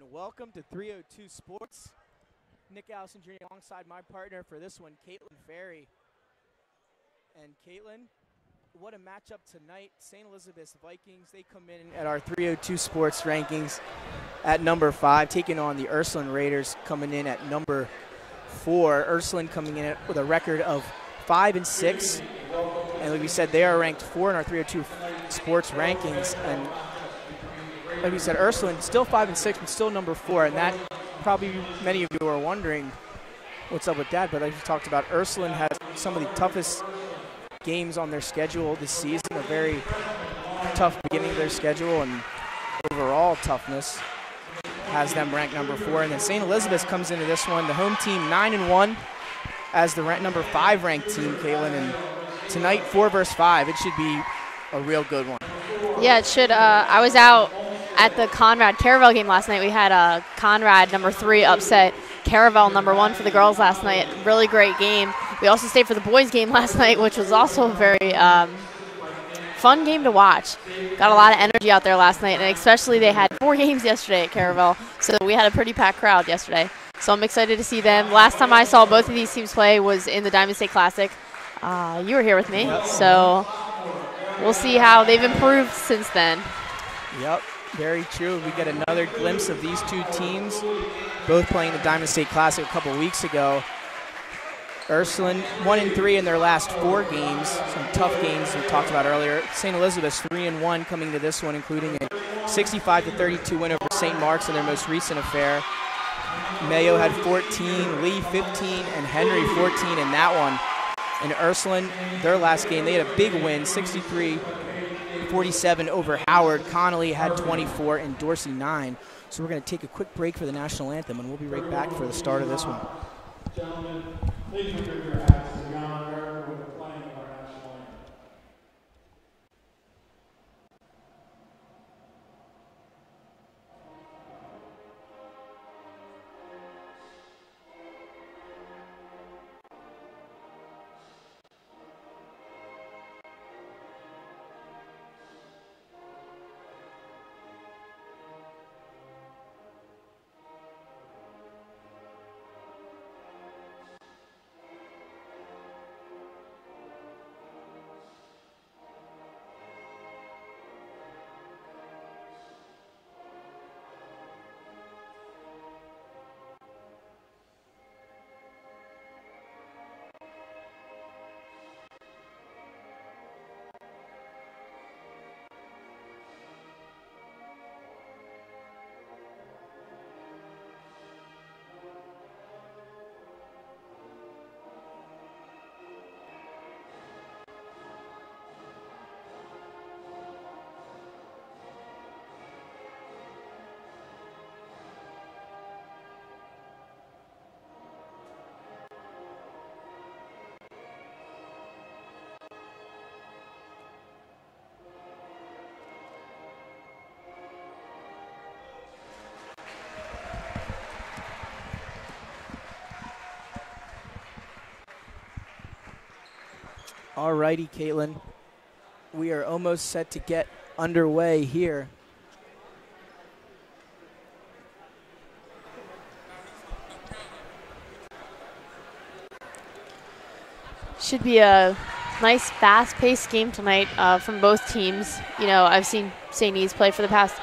and welcome to 302 Sports. Nick Allison Jr. alongside my partner for this one, Caitlin Ferry. And Caitlin, what a matchup tonight. St. Elizabeth's Vikings, they come in at our 302 Sports rankings at number five, taking on the Ursuline Raiders coming in at number four. Ursuline coming in with a record of five and six. And like we said, they are ranked four in our 302 Sports rankings. And like we said, Ursuline still five and six, but still number four, and that probably many of you are wondering what's up with that. But like we talked about, Ursuline has some of the toughest games on their schedule this season. A very tough beginning of their schedule, and overall toughness has them ranked number four. And then St. Elizabeth comes into this one, the home team nine and one, as the number five ranked team, Caitlin. And tonight, four versus five, it should be a real good one. Yeah, it should. Uh, I was out at the Conrad Caravel game last night. We had a Conrad number three upset Caravel number one for the girls last night. Really great game. We also stayed for the boys game last night, which was also a very um, fun game to watch. Got a lot of energy out there last night, and especially they had four games yesterday at Caravel, so we had a pretty packed crowd yesterday. So I'm excited to see them. Last time I saw both of these teams play was in the Diamond State Classic. Uh, you were here with me, so we'll see how they've improved since then. Yep. Very true. We get another glimpse of these two teams, both playing the Diamond State Classic a couple weeks ago. Ursuline one and three in their last four games. Some tough games we talked about earlier. St. Elizabeth's three and one coming to this one, including a 65 to 32 win over St. Mark's in their most recent affair. Mayo had 14, Lee 15, and Henry 14 in that one. And Ursuline, their last game, they had a big win, 63 47 over Howard. Connolly had 24 and Dorsey 9. So we're going to take a quick break for the national anthem, and we'll be right back for the start of this one. All righty, Caitlin. We are almost set to get underway here. Should be a nice, fast-paced game tonight uh, from both teams. You know, I've seen St. E's play for the past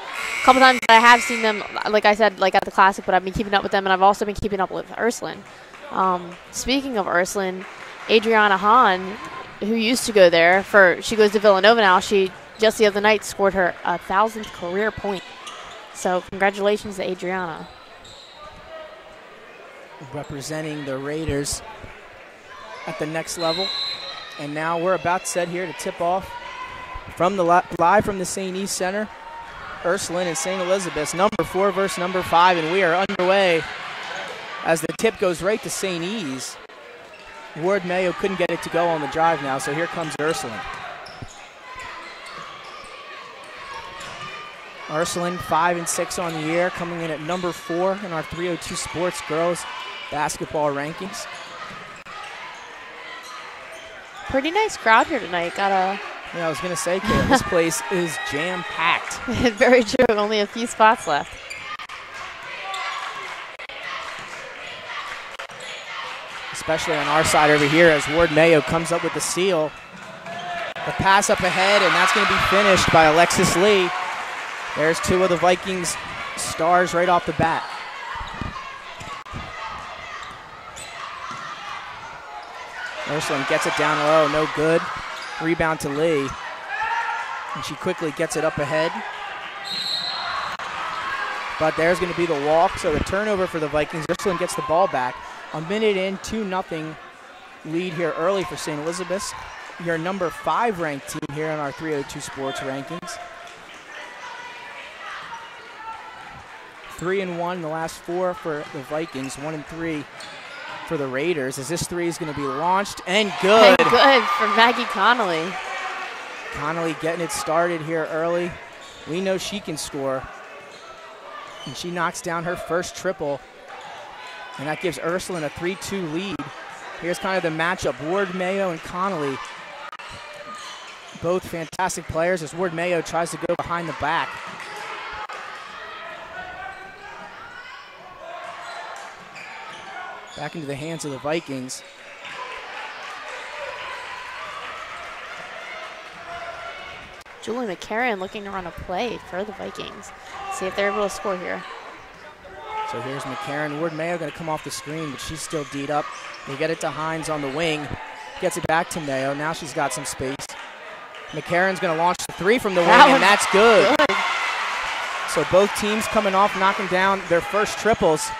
couple times. I have seen them, like I said, like at the Classic, but I've been keeping up with them, and I've also been keeping up with Ursuline. Um, speaking of Ursuline, Adriana Hahn who used to go there for she goes to Villanova now. She just the other night scored her a thousandth career point. So congratulations to Adriana. Representing the Raiders at the next level. And now we're about set here to tip off from the live from the St. E's Center. Ursuline and St. Elizabeth's number four versus number five, and we are underway as the tip goes right to St. E's. Ward Mayo couldn't get it to go on the drive now, so here comes Ursuline. Ursuline five and six on the year, coming in at number four in our 302 Sports Girls basketball rankings. Pretty nice crowd here tonight. Got a. Yeah, I was gonna say, Kayla, this place is jam packed. Very true. Only a few spots left. Especially on our side over here as Ward Mayo comes up with the seal. The pass up ahead, and that's going to be finished by Alexis Lee. There's two of the Vikings stars right off the bat. Ursuline gets it down low, no good. Rebound to Lee. And she quickly gets it up ahead. But there's going to be the walk, so the turnover for the Vikings. Ursuline gets the ball back. A minute in, 2 nothing lead here early for St. Elizabeth's. Your number five ranked team here in our 302 Sports rankings. Three and one, the last four for the Vikings. One and three for the Raiders. As this three is going to be launched and good. And good for Maggie Connolly. Connolly getting it started here early. We know she can score. And she knocks down her first triple. And that gives Ursuline a 3 2 lead. Here's kind of the matchup Ward Mayo and Connolly. Both fantastic players as Ward Mayo tries to go behind the back. Back into the hands of the Vikings. Julie McCarran looking to run a play for the Vikings. See if they're able to score here. So here's McCarran. Ward Mayo going to come off the screen, but she's still D'd up. They get it to Hines on the wing. Gets it back to Mayo. Now she's got some space. McCarran's going to launch the three from the That wing, and that's good. Good. So both teams coming off, knocking down their first triples.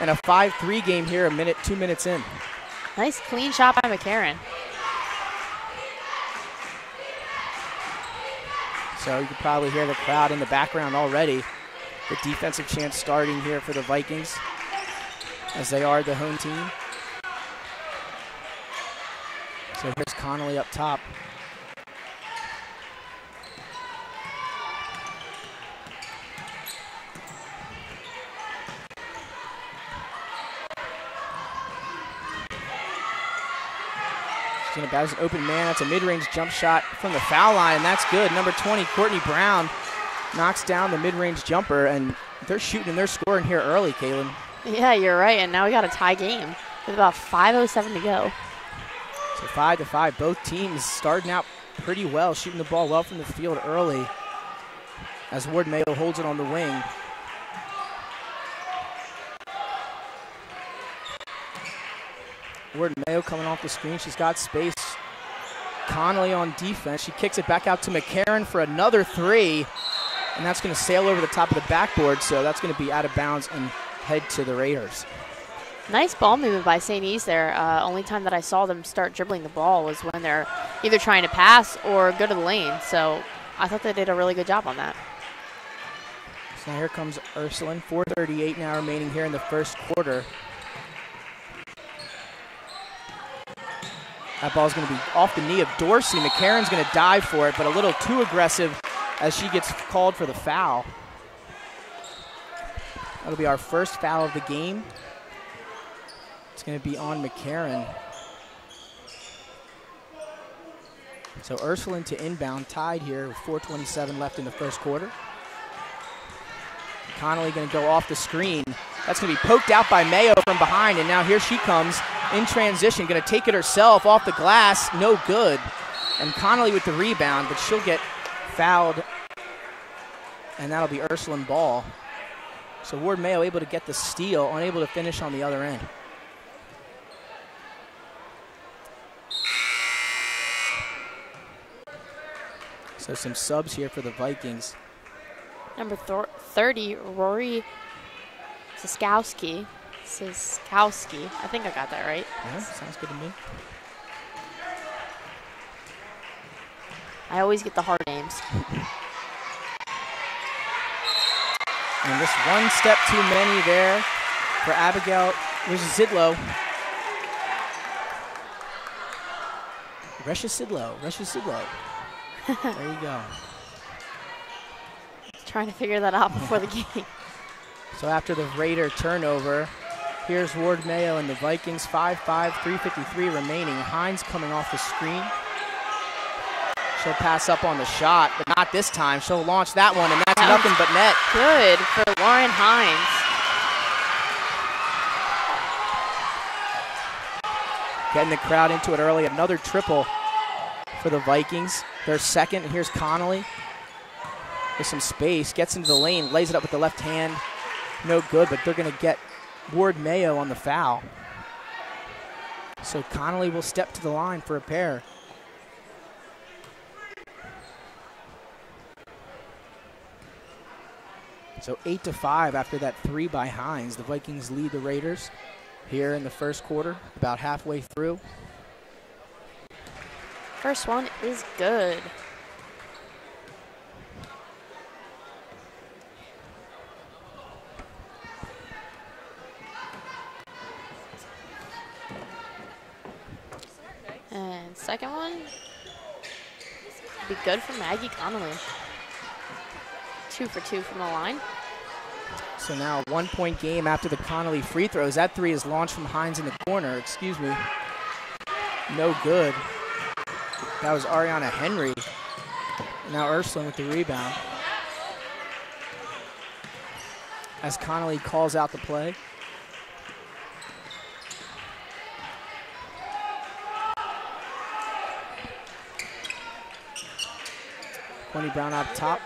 And a 5-3 game here, a minute, two minutes in. Nice clean shot by McCarran. So you can probably hear the crowd in the background already. The defensive chance starting here for the Vikings, as they are the home team. So here's Connolly up top. She's going to bounce an open man. That's a mid-range jump shot from the foul line, and that's good. Number 20, Courtney Brown, knocks down the mid-range jumper, and they're shooting and they're scoring here early, Kaylin. Yeah, you're right. And now we got a tie game with about 5.07 to go. So five to five. Both teams starting out pretty well, shooting the ball well from the field early. As Ward Mayo holds it on the wing. Ward Mayo coming off the screen. She's got space. Connolly on defense. She kicks it back out to McCarran for another three. And that's going to sail over the top of the backboard, so that's going to be out of bounds and head to the Raiders. Nice ball movement by St. E's there. Uh, only time that I saw them start dribbling the ball was when they're either trying to pass or go to the lane. So I thought they did a really good job on that. So now here comes Ursuline. 4.38 now remaining here in the first quarter. That ball's going to be off the knee of Dorsey. McCarran's going to dive for it, but a little too aggressive as she gets called for the foul. That'll be our first foul of the game. It's going to be on McCarran. So Ursuline to inbound, tied here with 4.27 left in the first quarter. Connolly going to go off the screen. That's going to be poked out by Mayo from behind, and now here she comes in transition, going to take it herself off the glass, no good. And Connolly with the rebound, but she'll get fouled, and that'll be Ursuline ball. So Ward Mayo able to get the steal, unable to finish on the other end. So some subs here for the Vikings. Number thor- 30, Rory Siskowski. Siskowski. I think I got that right. Yeah, sounds good to me. I always get the hard names. And just one step too many there for Abigail. Zidlow. Resha Sidlow. Resha Sidlow. there you go. Trying to figure that out before the game. So after the Raider turnover, here's Ward Mayo and the Vikings. 5-5, 3.53 remaining. Hines coming off the screen. She'll pass up on the shot, but not this time. She'll launch that one, and that's That nothing but net. Good for Lauren Hines. getting the crowd into it early. Another triple for the Vikings. Their second. and Here's Connolly with some space, gets into the lane, lays it up with the left hand. No good, but they're going to get Ward Mayo on the foul. So Connolly will step to the line for a pair. So eight to five after that three by Hines. The Vikings lead the Raiders here in the first quarter, about halfway through. First one is good. And second one, be good for Maggie Connolly. Two for two from the line. So now one point game after the Connolly free throws. That three is launched from Hines in the corner, excuse me. No good. That was Ariana Henry. Now Ursuline with the rebound. As Connolly calls out the play. Courtney Brown up top.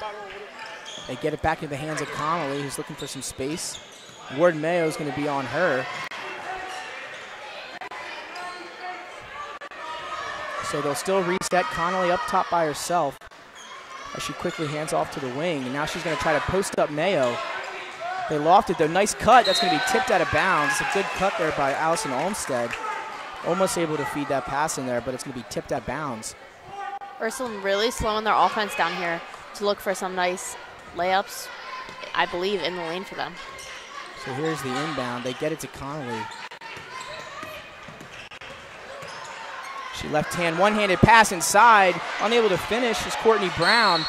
They get it back into the hands of Connolly, who's looking for some space. Ward Mayo is going to be on her. So they'll still reset Connolly up top by herself as she quickly hands off to the wing. And now she's going to try to post up Mayo. They lofted though. Nice cut. That's going to be tipped out of bounds. It's a good cut there by Allison Olmstead. Almost able to feed that pass in there, but it's going to be tipped out of bounds. Ursuline really slowing their offense down here to look for some nice layups, I believe, in the lane for them. So here's the inbound. They get it to Connolly. She left hand, one handed pass inside. Unable to finish is Courtney Brown.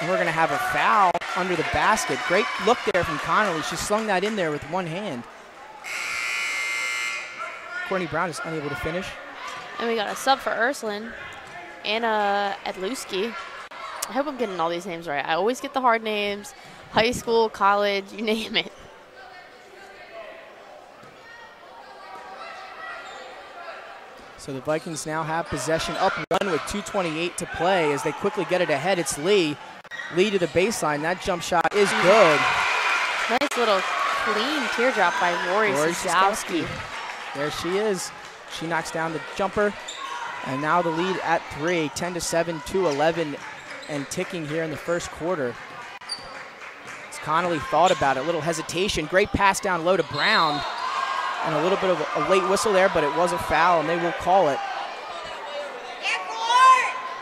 And we're going to have a foul under the basket. Great look there from Connolly. She slung that in there with one hand. Courtney Brown is unable to finish. And we got a sub for Ursuline. Anna Edluski. I hope I'm getting all these names right. I always get the hard names. High school, college, you name it. So the Vikings now have possession up one with 2.28 to play as they quickly get it ahead. It's Lee. Lee to the baseline. That jump shot is good. Nice little clean teardrop by Rory Siskowski. There she is. She knocks down the jumper. And now the lead at three, 10 to 7, 2 11, and ticking here in the first quarter. As Connolly thought about it, a little hesitation. Great pass down low to Brown. And a little bit of a late whistle there, but it was a foul, and they will call it.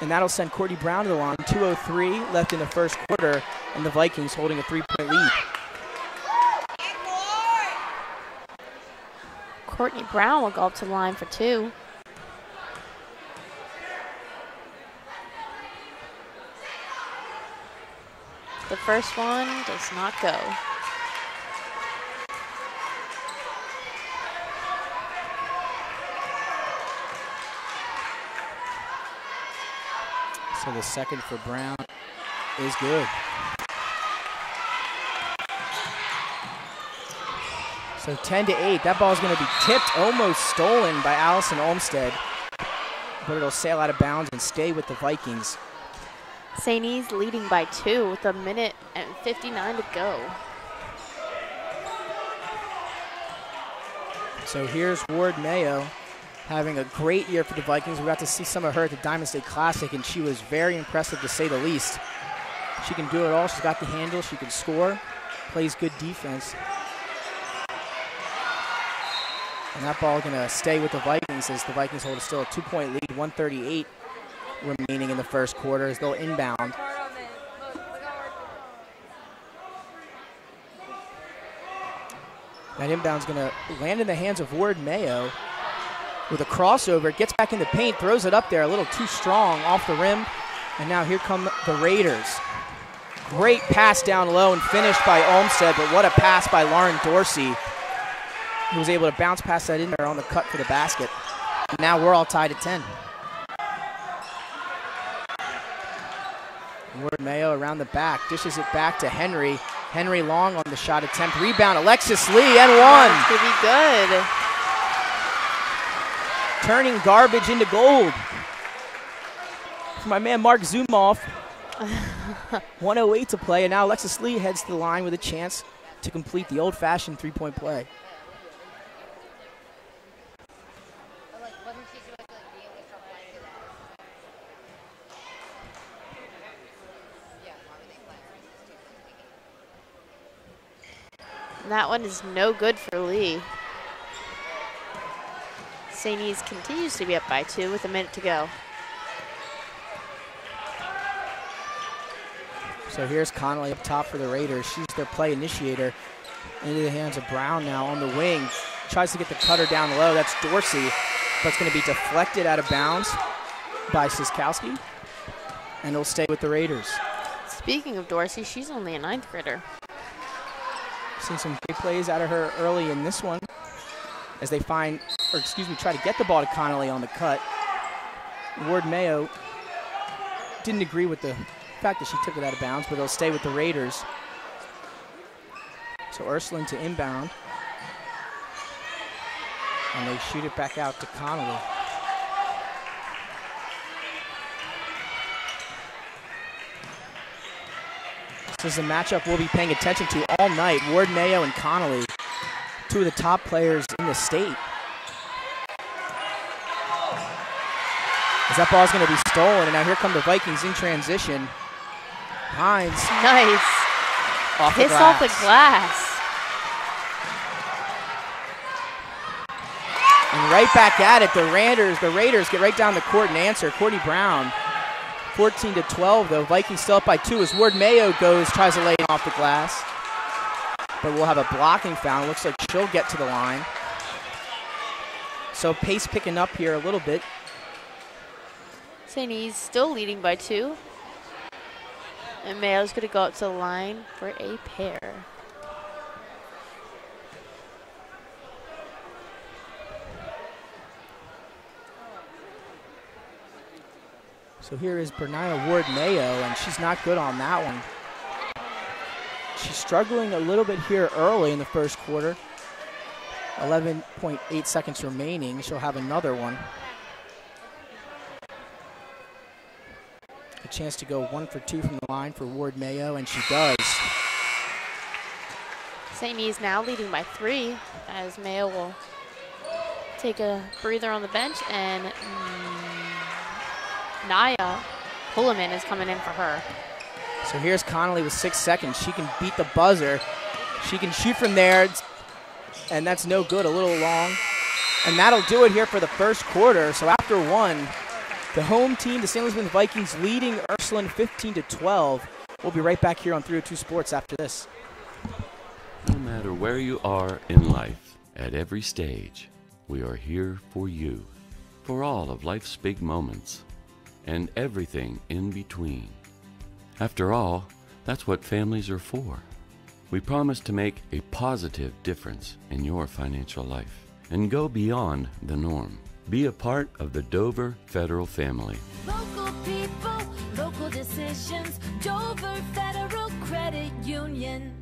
And that'll send Courtney Brown to the line. 2.03 left in the first quarter, and the Vikings holding a three point lead. Courtney Brown will go up to the line for two. First one does not go. So the second for Brown is good. So 10 to 8. That ball is going to be tipped, almost stolen by Allison Olmstead. But it'll sail out of bounds and stay with the Vikings. E's leading by two with a minute and 59 to go. So here's Ward Mayo having a great year for the Vikings. We got to see some of her at the Diamond State Classic, and she was very impressive to say the least. She can do it all. She's got the handle. She can score, plays good defense. And that ball going to stay with the Vikings as the Vikings hold still a two-point lead, 138 remaining in the first quarter as they'll inbound. That inbound's going to land in the hands of Ward Mayo with a crossover. Gets back in the paint, throws it up there a little too strong off the rim. And now here come the Raiders. Great pass down low and finished by Olmstead, but what a pass by Lauren Dorsey, who was able to bounce past that in there on the cut for the basket. And now we're all tied at 10. Ward Mayo around the back, dishes it back to Henry. Henry long on the shot attempt. Rebound, Alexis Lee, and one. That's going to be good. turning garbage into gold. For my man Mark Zumoff. 108 to play, and now Alexis Lee heads to the line with a chance to complete the old-fashioned three-point play. That one is no good for Lee. St. E's continues to be up by two with a minute to go. So here's Connolly up top for the Raiders. She's their play initiator. Into the hands of Brown now on the wing. Tries to get the cutter down low. That's Dorsey. But it's going to be deflected out of bounds by Siskowski. And it'll stay with the Raiders. Speaking of Dorsey, she's only a ninth grader. Seen some great plays out of her early in this one as they find, or excuse me, try to get the ball to Connolly on the cut. Ward Mayo didn't agree with the fact that she took it out of bounds, but it'll stay with the Raiders. So Ursuline to inbound. And they shoot it back out to Connolly. This is a matchup we'll be paying attention to all night. Ward Mayo and Connolly, two of the top players in the state. As that ball's going to be stolen, and now here come the Vikings in transition. Hines. Nice. Off Piss the off the glass. And right back at it, the Raiders, the Raiders get right down the court and answer. Courtney Brown, 14 to 12 though. Vikings still up by two as Ward Mayo goes, tries to lay off the glass. But we'll have a blocking foul. Looks like she'll get to the line. So pace picking up here a little bit. St. Still leading by two. And Mayo's going to go up to the line for a pair. So here is Bernina Ward Mayo, and she's not good on that one. She's struggling a little bit here early in the first quarter. 11.8 seconds remaining. She'll have another one. A chance to go one for two from the line for Ward Mayo, and she does. St. E's now leading by three as Mayo will take a breather on the bench and Naya Pullman is coming in for her. So here's Connolly with six seconds. She can beat the buzzer. She can shoot from there, and that's no good, a little long. And that'll do it here for the first quarter. So after one, the home team, the St. Louis Vikings, leading Ursuline 15 to 12. We'll be right back here on 302 Sports after this. No matter where you are in life, at every stage, we are here for you, for all of life's big moments, and everything in between. After all, that's what families are for. We promise to make a positive difference in your financial life and go beyond the norm. Be a part of the Dover Federal family. Local people, local decisions. Dover Federal Credit Union.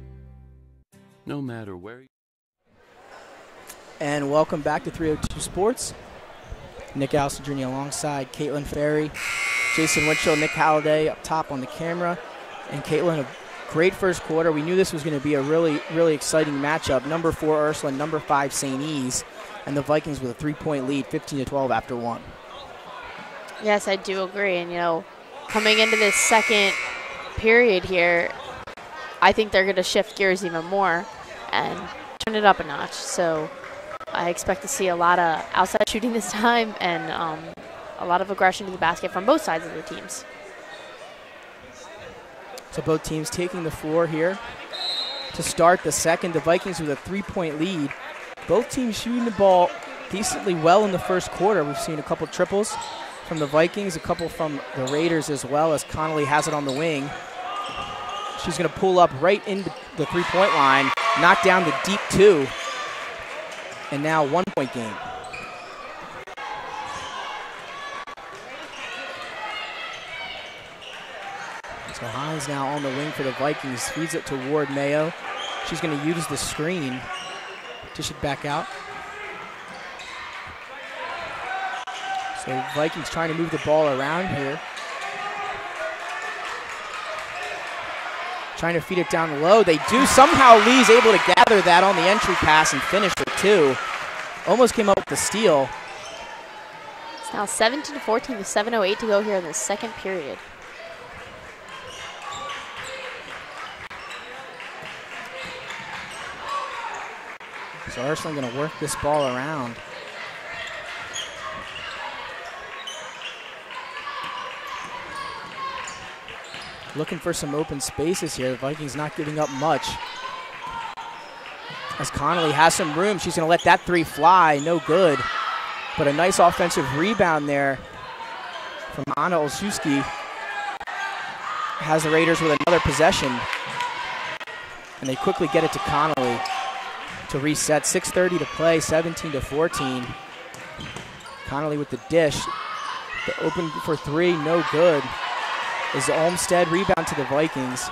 No matter where you And welcome back to 302 Sports. Nick Allison Jr. alongside Caitlin Ferry, Jason Winchell, Nick Halliday up top on the camera. And Caitlin, a great first quarter. We knew this was going to be a really, really exciting matchup. Number four, Ursuline, number five, St. E's. And the Vikings with a three point lead, 15 to 12 after one. Yes, I do agree. And, you know, coming into this second period here, I think they're going to shift gears even more and turn it up a notch. So I expect to see a lot of outside shooting this time and um, a lot of aggression to the basket from both sides of the teams. So both teams taking the floor here to start the second. The Vikings with a three point lead. Both teams shooting the ball decently well in the first quarter. We've seen a couple triples from the Vikings, a couple from the Raiders as well, as Connolly has it on the wing. She's going to pull up right into the three point line, knock down the deep two, and now one point game. So Hines now on the wing for the Vikings, feeds it to Ward Mayo. She's going to use the screen, dish it back out. So Vikings trying to move the ball around here. Trying to feed it down low. They do. Somehow Lee's able to gather that on the entry pass and finish for two. Almost came up with the steal. It's now 17 to 14 with 7.08 to go here in the second period. So Ursuline going to work this ball around. Looking for some open spaces here. The Vikings not giving up much. As Connolly has some room, she's going to let that three fly. No good. But a nice offensive rebound there from Anna Olszewski. Has the Raiders with another possession. And they quickly get it to Connolly to reset. 6.30 to play, 17 to 14. Connolly with the dish. The open for three, no good. Is the Olmstead rebound to the Vikings.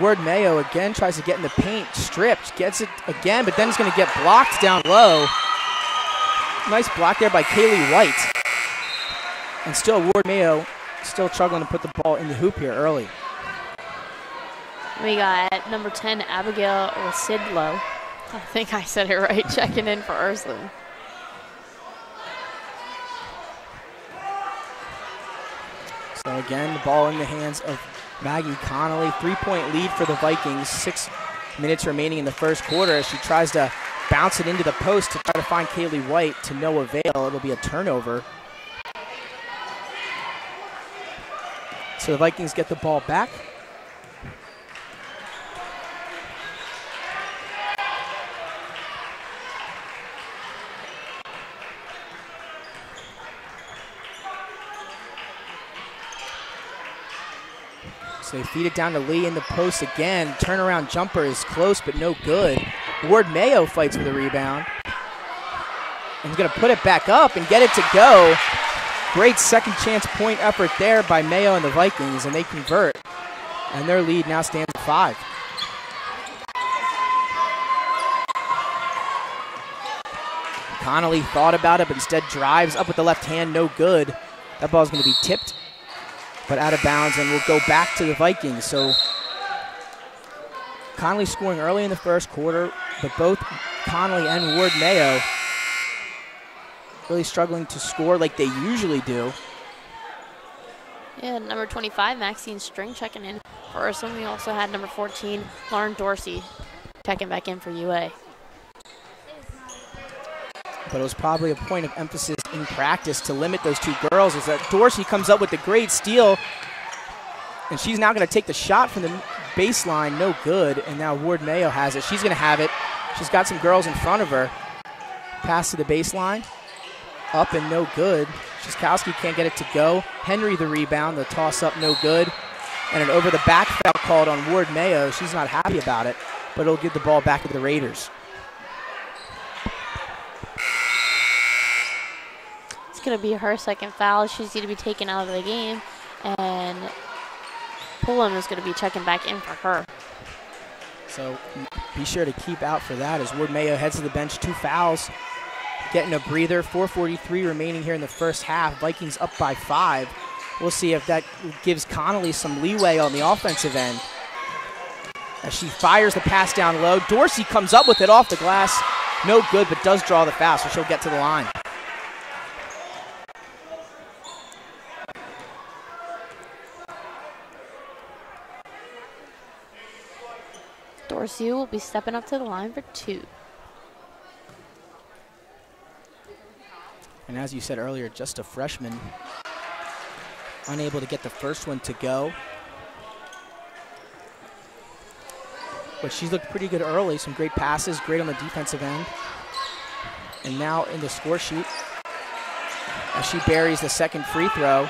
Ward Mayo again tries to get in the paint, stripped, gets it again, but then it's going to get blocked down low. Nice block there by Kaylee White. And still Ward Mayo still struggling to put the ball in the hoop here early. We got number 10, Abigail Sidlow. I think I said it right, checking in for Ursuline. So again, the ball in the hands of Maggie Connolly. Three-point lead for the Vikings. Six minutes remaining in the first quarter as she tries to bounce it into the post to try to find Kaylee White to no avail. It'll be a turnover. So the Vikings get the ball back. So they feed it down to Lee in the post again. Turnaround jumper is close, but no good. Ward Mayo fights for the rebound. And he's going to put it back up and get it to go. Great second chance point effort there by Mayo and the Vikings, and they convert. And their lead now stands at five. Connolly thought about it, but instead drives up with the left hand, no good. That ball's going to be tipped but out of bounds and will go back to the Vikings. So Connolly scoring early in the first quarter, but both Connolly and Ward Mayo really struggling to score like they usually do. Yeah, number 25, Maxine String checking in for us, and We also had number 14, Lauren Dorsey checking back in for UA. But it was probably a point of emphasis in practice to limit those two girls is that Dorsey comes up with the great steal, and she's now going to take the shot from the baseline, no good, and now Ward Mayo has it. She's going to have it. She's got some girls in front of her. Pass to the baseline, up and no good. Siskowski can't get it to go. Henry the rebound, the toss up, no good. And an over the back foul called on Ward Mayo. She's not happy about it, but it'll give the ball back to the Raiders. Going to be her second foul. She's going to be taken out of the game, and Pullum is going to be checking back in for her. So be sure to keep out for that as Ward Mayo heads to the bench. Two fouls, getting a breather. 4.43 remaining here in the first half. Vikings up by five. We'll see if that gives Connolly some leeway on the offensive end. As she fires the pass down low, Dorsey comes up with it off the glass. No good, but does draw the foul, so she'll get to the line. Dorsey will be stepping up to the line for two. And as you said earlier, just a freshman, unable to get the first one to go. But she's looked pretty good early. Some great passes, great on the defensive end. And now in the score sheet, as she buries the second free throw.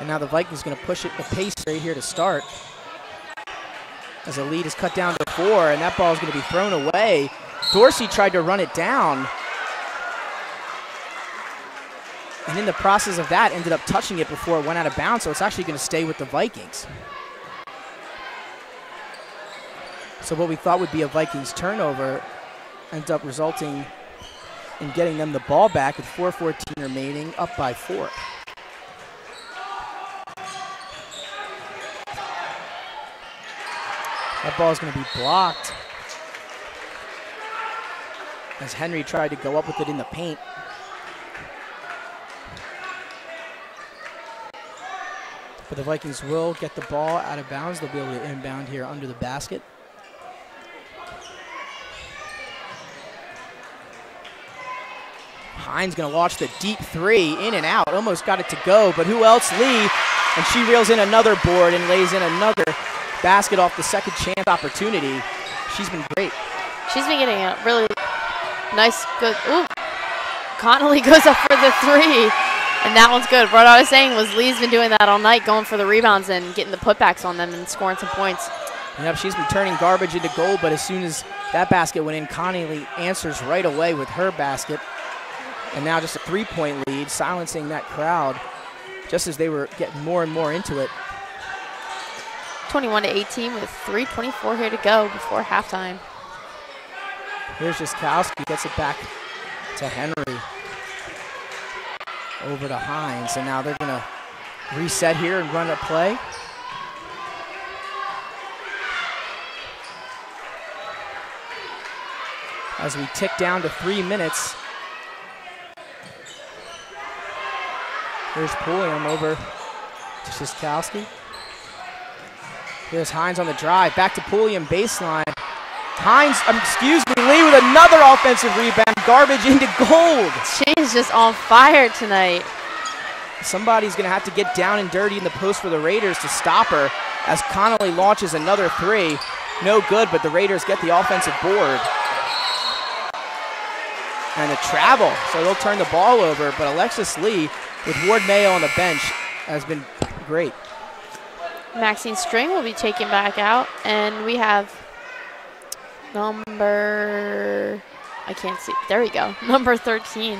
And now the Vikings going to push it the pace right here to start as the lead is cut down to four, and that ball is going to be thrown away. Dorsey tried to run it down. And in the process of that, ended up touching it before it went out of bounds, so it's actually going to stay with the Vikings. So what we thought would be a Vikings turnover ends up resulting in getting them the ball back with 4:14 remaining, up by four. That ball is going to be blocked as Henry tried to go up with it in the paint. But the Vikings will get the ball out of bounds. They'll be able to inbound here under the basket. Hines going to launch the deep three in and out. Almost got it to go, but who else? Lee. And she reels in another board and lays in another basket off the second chance opportunity. She's been great. She's been getting a really nice, good. Ooh. Connolly goes up for the three. And that one's good. What I was saying was Lee's been doing that all night, going for the rebounds and getting the putbacks on them and scoring some points. Yep, she's been turning garbage into gold, but as soon as that basket went in, Connolly answers right away with her basket. And now just a three-point lead, silencing that crowd just as they were getting more and more into it. 21 to 18 with 3:24 here to go before halftime. Here's Jaskowski, gets it back to Henry. Over to Hines, and now they're gonna reset here and run a play. As we tick down to three minutes. Here's Pulliam over to Jaskowski. Here's Hines on the drive. Back to Pulliam baseline. Hines, um, excuse me, Lee with another offensive rebound. Garbage into gold. She's just on fire tonight. Somebody's going to have to get down and dirty in the post for the Raiders to stop her as Connolly launches another three. No good, but the Raiders get the offensive board. And the travel, so they'll turn the ball over, but Alexis Lee with Ward Mayo on the bench has been great. Maxine String will be taken back out, and we have number, I can't see, there we go, number 13,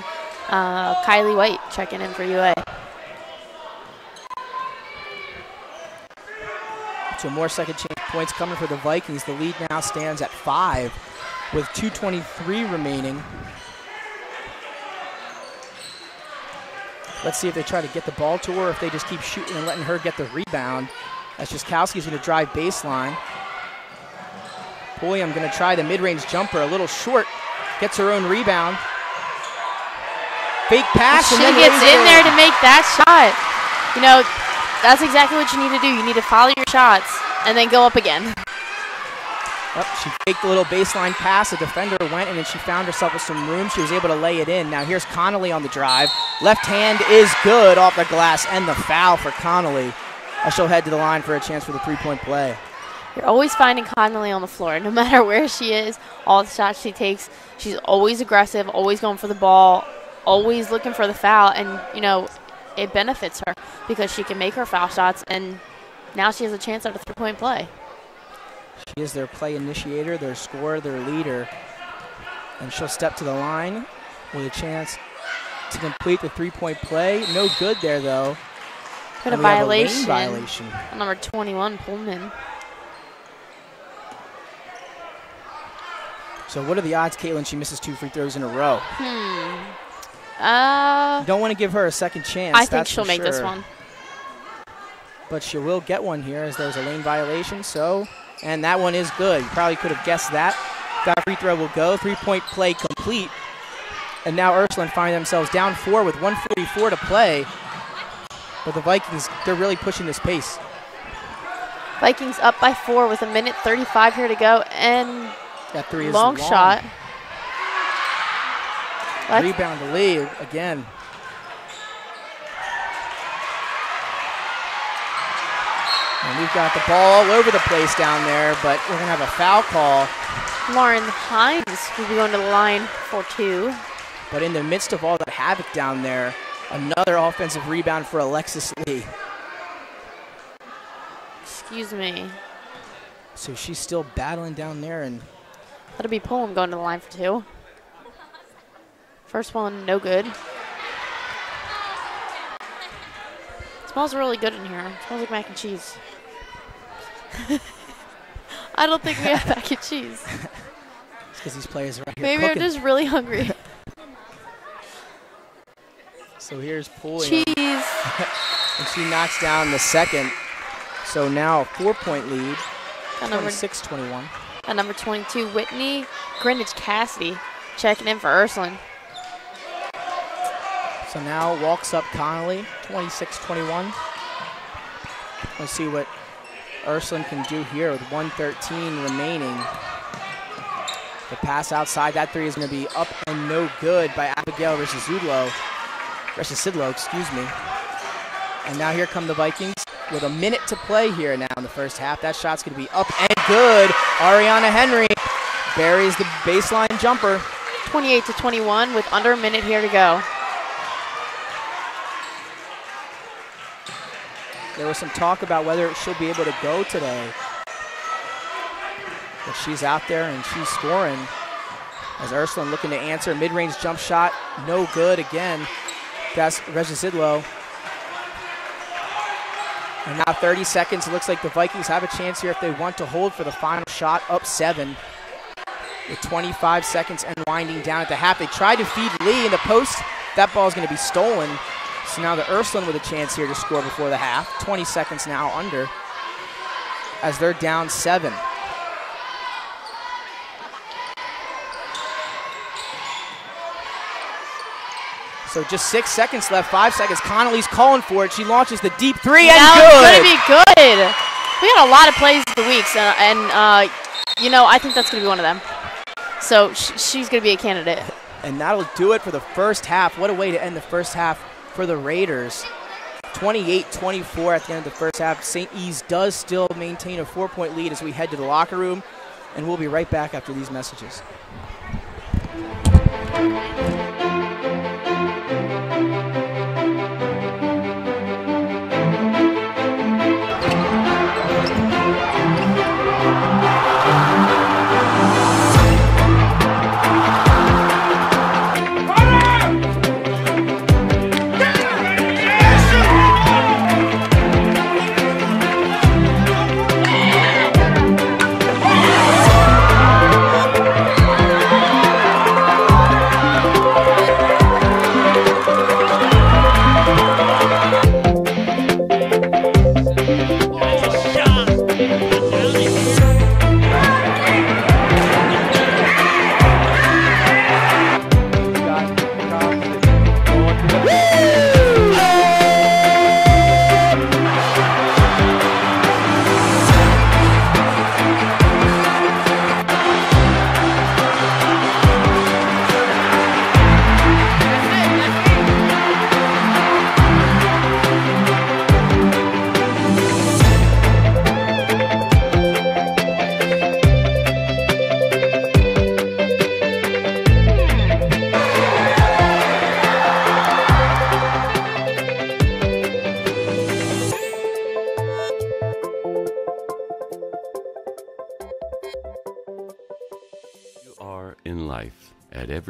uh, Kylie White checking in for UA. So more second chance points coming for the Vikings. The lead now stands at five with 2.23 remaining. Let's see if they try to get the ball to her, if they just keep shooting and letting her get the rebound. That's Jaskowski's going to drive baseline. Pulliam going to try the mid-range jumper, a little short. Gets her own rebound. Fake pass. She gets in there to make that shot. You know, that's exactly what you need to do. You need to follow your shots and then go up again. Up, she faked a little baseline pass. The defender went, and then she found herself with some room. She was able to lay it in. Now here's Connolly on the drive. Left hand is good off the glass, and the foul for Connolly. As she'll head to the line for a chance for the three-point play. You're always finding Connolly on the floor, no matter where she is, all the shots she takes. She's always aggressive, always going for the ball, always looking for the foul, and you know, it benefits her because she can make her foul shots, and now she has a chance at a three-point play. She is their play initiator, their scorer, their leader. And she'll step to the line with a chance to complete the three-point play. No good there, though. Got a have lane violation. violation. Number 21, Pullman. So what are the odds, Caitlin, she misses two free throws in a row? Hmm. Uh, Don't want to give her a second chance. I think she'll make this one. But she will get one here as there's a lane violation. So, and that one is good. You probably could have guessed that. That free throw will go. Three-point play complete. And now Ursuline find themselves down four with 144 to play. But the Vikings, they're really pushing this pace. Vikings up by four with a minute 35 here to go, and That three is long, long. shot. Rebound to Lee again. And we've got the ball all over the place down there, but we're going to have a foul call. Lauren Hines will be going to the line for two. But in the midst of all that havoc down there, another offensive rebound for Alexis Lee. Excuse me. So she's still battling down there, and That'll be Pullman going to the line for two. First one, no good. smells really good in here. smells like mac and cheese. I don't think we have mac and cheese. because these players are right here Maybe I'm just really hungry. So here's Pulling. cheese. And she knocks down the second. So now a four-point lead, Got number, 26-21. got number 22, Whitney Greenwich Cassidy, checking in for Ursuline. So now walks up Connolly, 26-21. Let's see what Ursuline can do here with 113 remaining. The pass outside, that three is going to be up and no good by Abigail Reshizudlo. Reshisidlo, excuse me. And now here come the Vikings with a minute to play here now in the first half. That shot's going to be up and good. Ariana Henry buries the baseline jumper. 28 to 21 with under a minute here to go. There was some talk about whether she'll be able to go today. But she's out there and she's scoring. As Ursuline looking to answer. Mid-range jump shot, no good again. That's Regis Sidlow. And now 30 seconds. It looks like the Vikings have a chance here if they want to hold for the final shot, up seven. With 25 seconds and winding down at the half. They tried to feed Lee in the post. That ball is going to be stolen. So now the Ursuline with a chance here to score before the half. 20 seconds now under as they're down seven. So just six seconds left, five seconds. Connolly's calling for it. She launches the deep three and Now good. it's going to be good. We had a lot of plays the weeks, uh, and uh, you know I think that's going to be one of them. So sh- she's going to be a candidate. And that'll do it for the first half. What a way to end the first half for the Raiders. 28 24 at the end of the first half. St. E's does still maintain a four point lead as we head to the locker room. And we'll be right back after these messages.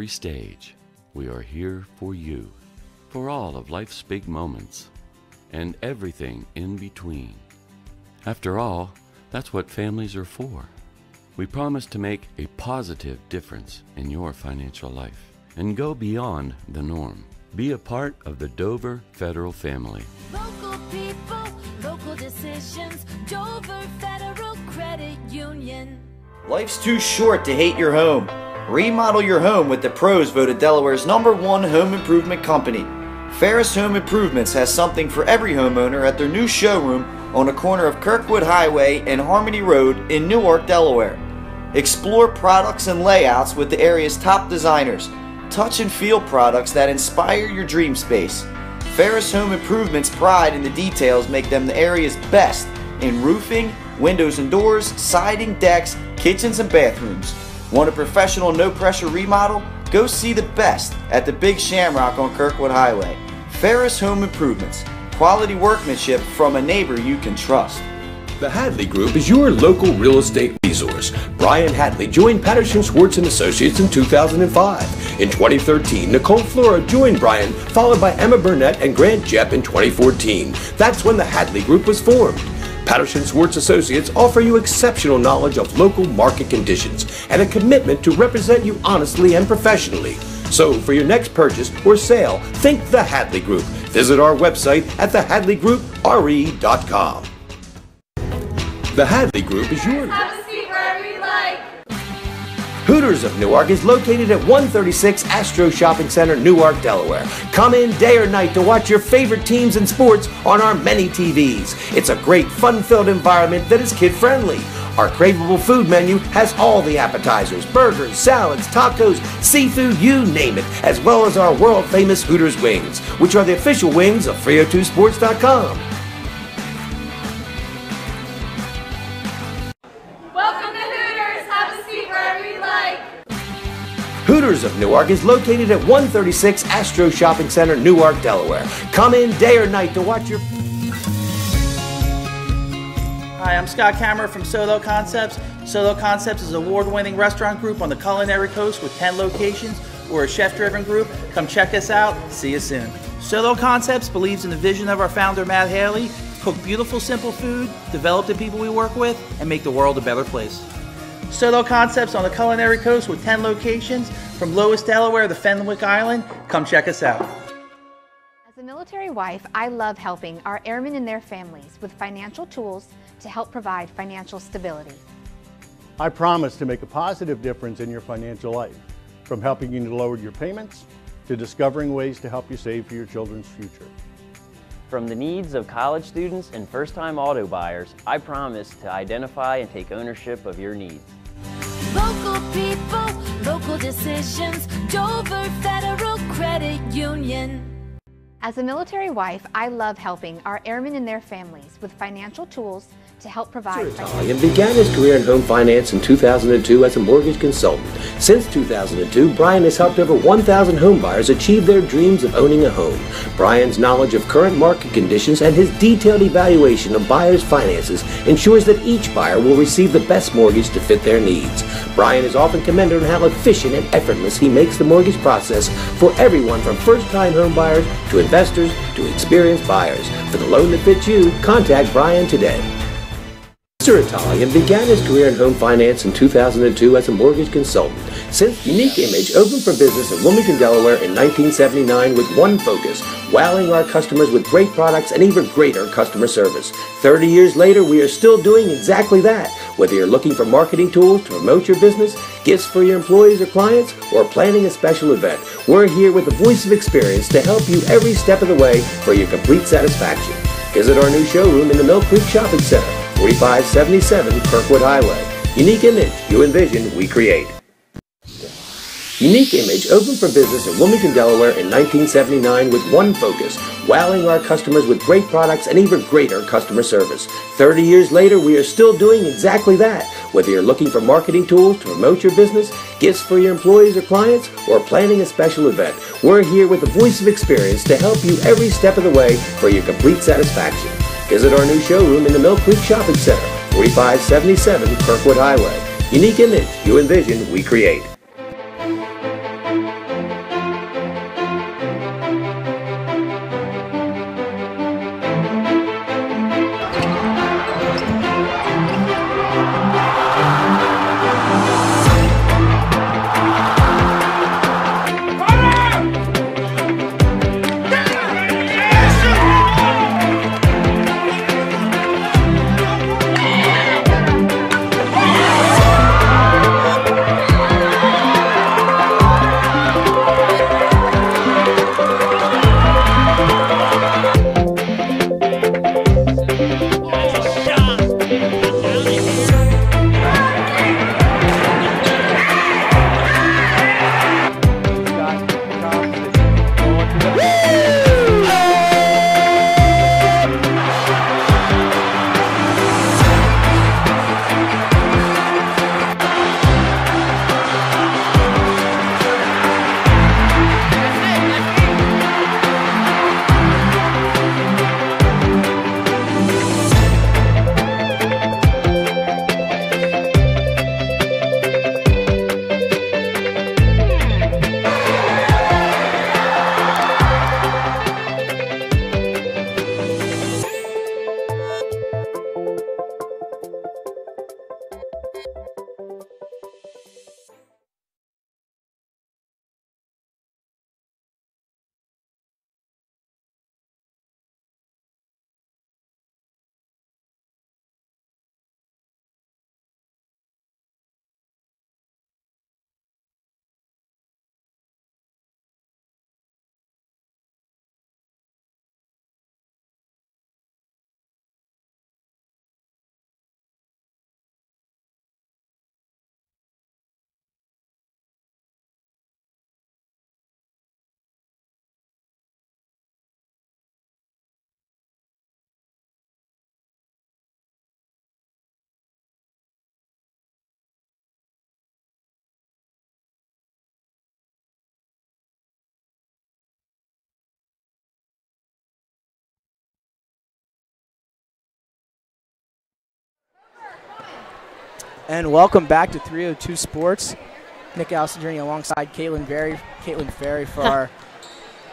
Every stage. We are here for you, for all of life's big moments, and everything in between. After all, that's what families are for. We promise to make a positive difference in your financial life and go beyond the norm. Be a part of the Dover Federal family. Local people, local decisions. Dover Federal Credit Union. Life's too short to hate your home. Remodel your home with the pros voted Delaware's number one home improvement company. Ferris Home Improvements has something for every homeowner at their new showroom on the corner of Kirkwood Highway and Harmony Road in Newark, Delaware. Explore products and layouts with the area's top designers. Touch and feel products that inspire your dream space. Ferris Home Improvements' pride in the details make them the area's best in roofing, windows and doors, siding, decks, kitchens, and bathrooms. Want a professional, no pressure remodel? Go see the best at the Big Shamrock on Kirkwood Highway. Ferris Home Improvements. Quality workmanship from a neighbor you can trust. The Hadley Group is your local real estate resource. Brian Hadley joined Patterson Schwartz and Associates in 2005. In 2013, Nicole Flora joined Brian, followed by Emma Burnett and Grant Jepp in 2014. That's when the Hadley Group was formed. Patterson Schwartz Associates offer you exceptional knowledge of local market conditions and a commitment to represent you honestly and professionally. So, for your next purchase or sale, think the Hadley Group. Visit our website at thehadleygroupre.com. The Hadley Group is your. Hooters of Newark is located at 136 Astro Shopping Center, Newark, Delaware. Come in day or night to watch your favorite teams and sports on our many TVs. It's a great, fun filled environment that is kid friendly. Our craveable food menu has all the appetizers, burgers, salads, tacos, seafood, you name it, as well as our world famous Hooters wings, which are the official wings of 302Sports.com. Hooters of Newark is located at 136 Astro Shopping Center, Newark, Delaware. Come in day or night to watch your. Hi, I'm Scott Kammerer from SoDel Concepts. SoDel Concepts is an award-winning restaurant group on the culinary coast with 10 locations. We're a chef-driven group. Come check us out. See you soon. SoDel Concepts believes in the vision of our founder, Matt Haley, cook beautiful, simple food, develop the people we work with, and make the world a better place. SoDel Concepts on the culinary coast with 10 locations from Lewes, Delaware to Fenwick Island. Come check us out. As a military wife, I love helping our airmen and their families with financial tools to help provide financial stability. I promise to make a positive difference in your financial life, from helping you to lower your payments to discovering ways to help you save for your children's future. From the needs of college students and first-time auto buyers, I promise to identify and take ownership of your needs. Local people, local decisions. Dover Federal Credit Union. As a military wife, I love helping our airmen and their families with financial tools to help provide Italian began his career in home finance in 2002 as a mortgage consultant. Since 2002, Brian has helped over 1,000 homebuyers achieve their dreams of owning a home. Brian's knowledge of current market conditions and his detailed evaluation of buyers' finances ensures that each buyer will receive the best mortgage to fit their needs. Brian is often commended on how efficient and effortless he makes the mortgage process for everyone from first-time homebuyers to investors to experienced buyers. For the loan that fits you, contact Brian today. Mr. Italian began his career in home finance in 2002 as a mortgage consultant. Since Unique Image opened for business in Wilmington, Delaware in 1979 with one focus, wowing our customers with great products and even greater customer service. 30 years later, we are still doing exactly that. Whether you're looking for marketing tools to promote your business, gifts for your employees or clients, or planning a special event, we're here with the voice of experience to help you every step of the way for your complete satisfaction. Visit our new showroom in the Mill Creek Shopping Center, 4577 Kirkwood Highway. Unique image, you envision, we create. Unique Image opened for business in Wilmington, Delaware in 1979 with one focus, wowing our customers with great products and even greater customer service. 30 years later, we are still doing exactly that. Whether you're looking for marketing tools to promote your business, gifts for your employees or clients, or planning a special event, we're here with the voice of experience to help you every step of the way for your complete satisfaction. Visit our new showroom in the Mill Creek Shopping Center, 4577 Kirkwood Highway. Unique Image, you envision, we create. And welcome back to 302 Sports. Nick Alcindrini alongside Caitlin Ferry, Caitlin Ferry for our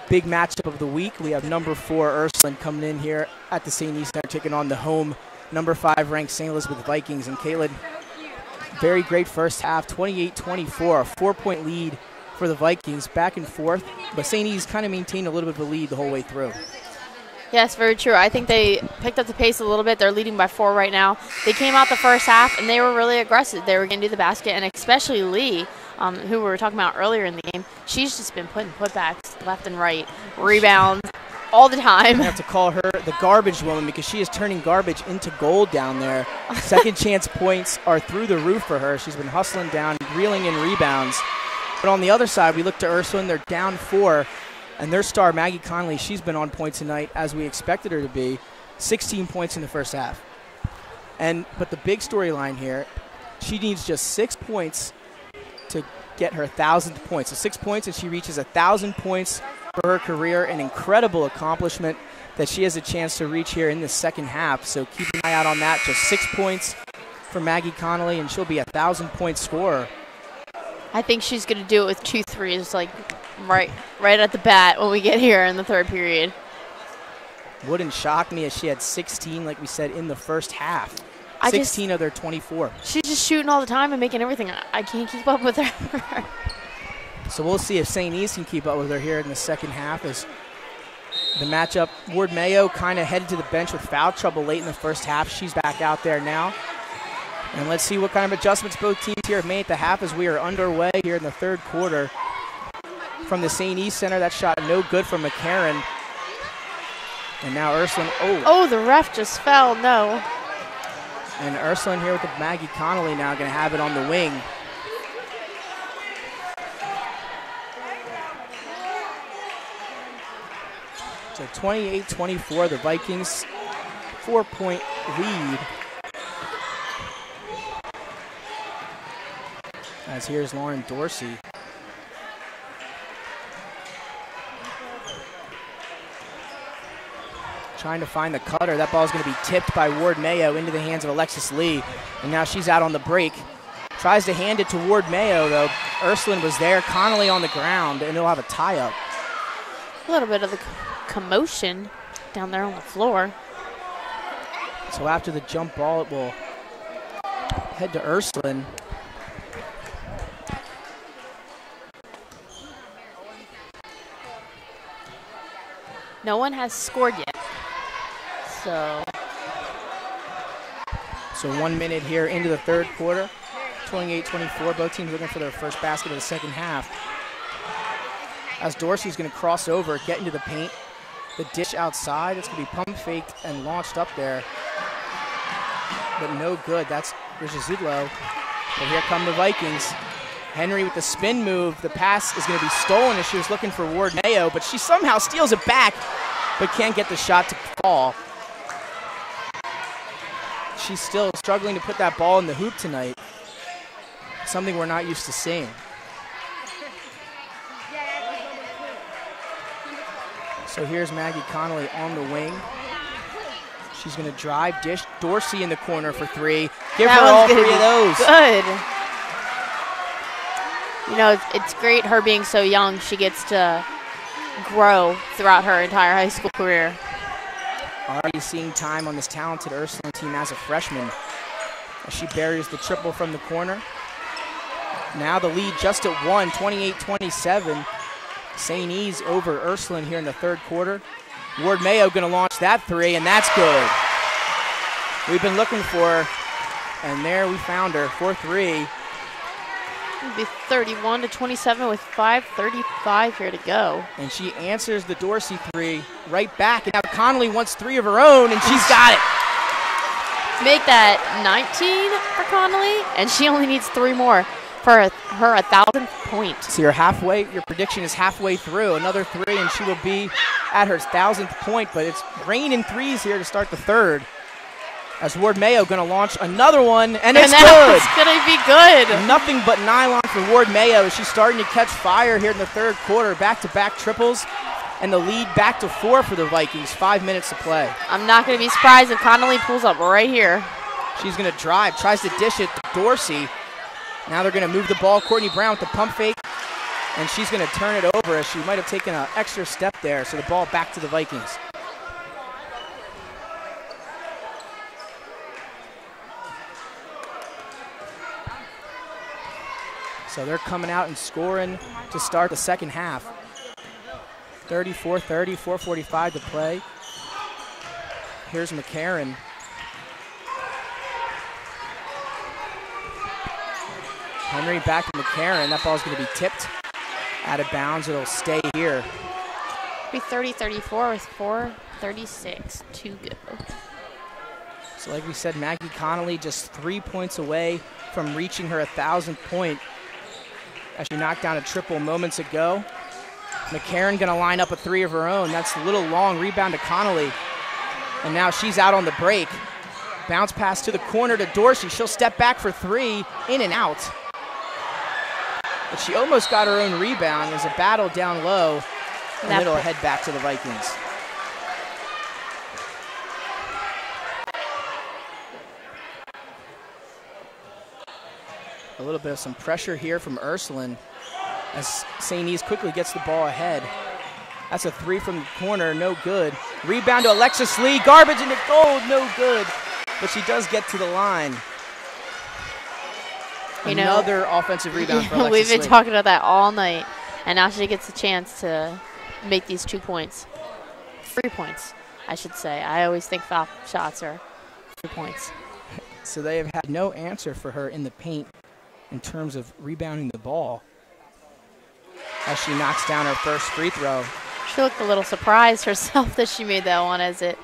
big matchup of the week. We have number four Ursuline coming in here at the St. E's Center, taking on the home number five ranked St. Elizabeth Vikings. And Caitlin, very great first half, 28-24, a four-point lead for the Vikings, back and forth. But St. E's kind of maintained a little bit of a lead the whole way through. Yes, very true. I think they picked up the pace a little bit. They're leading by four right now. They came out the first half and they were really aggressive. They were going to do the basket, and especially Lee, um, who we were talking about earlier in the game. She's just been putting putbacks left and right, rebounds all the time. I have to call her the garbage woman because she is turning garbage into gold down there. Second chance points are through the roof for her. She's been hustling down, reeling in rebounds. But on the other side, we look to Ursuline. They're down four. And their star, Maggie Connolly, she's been on point tonight as we expected her to be. 16 points in the first half. And but the big storyline here, she needs just six points to get her thousandth point. So six points, and she reaches a thousand points for her career. An incredible accomplishment that she has a chance to reach here in the second half. So keep an eye out on that. Just six points for Maggie Connolly, and she'll be a thousand point scorer. I think she's going to do it with two threes, like right, right at the bat when we get here in the third period. Wouldn't shock me if she had 16, like we said, in the first half. I 16 just, of their 24. She's just shooting all the time and making everything. I can't keep up with her. so we'll see if St. E's can keep up with her here in the second half as the matchup. Ward Mayo kind of headed to the bench with foul trouble late in the first half. She's back out there now. And let's see what kind of adjustments both teams here have made at the half as we are underway here in the third quarter. From the St. E's Center, that shot no good from McCarran. And now Ursuline, oh. Oh, the ref just fell, no. And Ursuline here with the Maggie Connolly now going to have it on the wing. So 28-24, the Vikings four-point lead. As here's Lauren Dorsey. Trying to find the cutter. That ball is going to be tipped by Ward Mayo into the hands of Alexis Lee. And now she's out on the break. Tries to hand it to Ward Mayo, though. Ursuline was there, Connolly on the ground, and they'll have a tie up. A little bit of the commotion down there on the floor. So after the jump ball, it will head to Ursuline. No one has scored yet. So. So one minute here into the third quarter. 28-24. Both teams looking for their first basket of the second half. As Dorsey's going to cross over, get into the paint. The dish outside. It's going to be pump faked and launched up there. But no good. That's Rizizudlo. But here come the Vikings. Henry with the spin move. The pass is going to be stolen as she was looking for Ward Mayo, but she somehow steals it back, but can't get the shot to fall she's still struggling to put that ball in the hoop tonight. Something we're not used to seeing. So here's Maggie Connolly on the wing. She's going to drive, dish Dorsey in the corner for three. Give that her all three of those. Good. You know, it's great her being so young. She gets to grow throughout her entire high school career. Already seeing time on this talented Ursuline team as a freshman. As she buries the triple from the corner. Now the lead just at one, 28-27. St. E's over Ursuline here in the third quarter. Ward Mayo going to launch that three, and that's good. We've been looking for her, and there we found her for three. It'll be 31 to 27 with 5:35 here to go. And she answers the Dorsey three right back. And now Connolly wants three of her own, and she's got it. Make that 19 for Connolly, and she only needs three more for her a thousand point. So you're halfway. Your prediction is halfway through. Another three, and she will be at her thousandth point. But it's raining threes here to start the third. As Ward Mayo going to launch another one, and, and it's good. It's going to be good. Nothing but nylon for Ward Mayo. She's starting to catch fire here in the third quarter. Back-to-back triples, and the lead back to four for the Vikings. Five minutes to play. I'm not going to be surprised if Connolly pulls up right here. She's going to drive, tries to dish it to Dorsey. Now they're going to move the ball. Courtney Brown with the pump fake, and she's going to turn it over as she might have taken an extra step there. So the ball back to the Vikings. So they're coming out and scoring to start the second half. 34 30, 445 to play. Here's McCarran. Henry back to McCarran. That ball's going to be tipped out of bounds. It'll stay here. Be 30 34 with 436 to go. So, like we said, Maggie Connolly just three points away from reaching her 1,000th point as she knocked down a triple moments ago. McCarran going to line up a three of her own. That's a little long rebound to Connolly. And now she's out on the break. Bounce pass to the corner to Dorsey. She'll step back for three, in and out. But she almost got her own rebound. There's a battle down low, and it'll head back to the Vikings. A little bit of some pressure here from Ursuline as St. E's quickly gets the ball ahead. That's a three from the corner, no good. Rebound to Alexis Lee, garbage into gold, no good. But she does get to the line. You know- Another offensive rebound for Alexis We've been Lee. talking about that all night, and now she gets a chance to make these two points. Three points, I should say. I always think foul shots are three points. So they have had no answer for her in the paint in terms of rebounding the ball as she knocks down her first free throw. She looked a little surprised herself that she made that one as it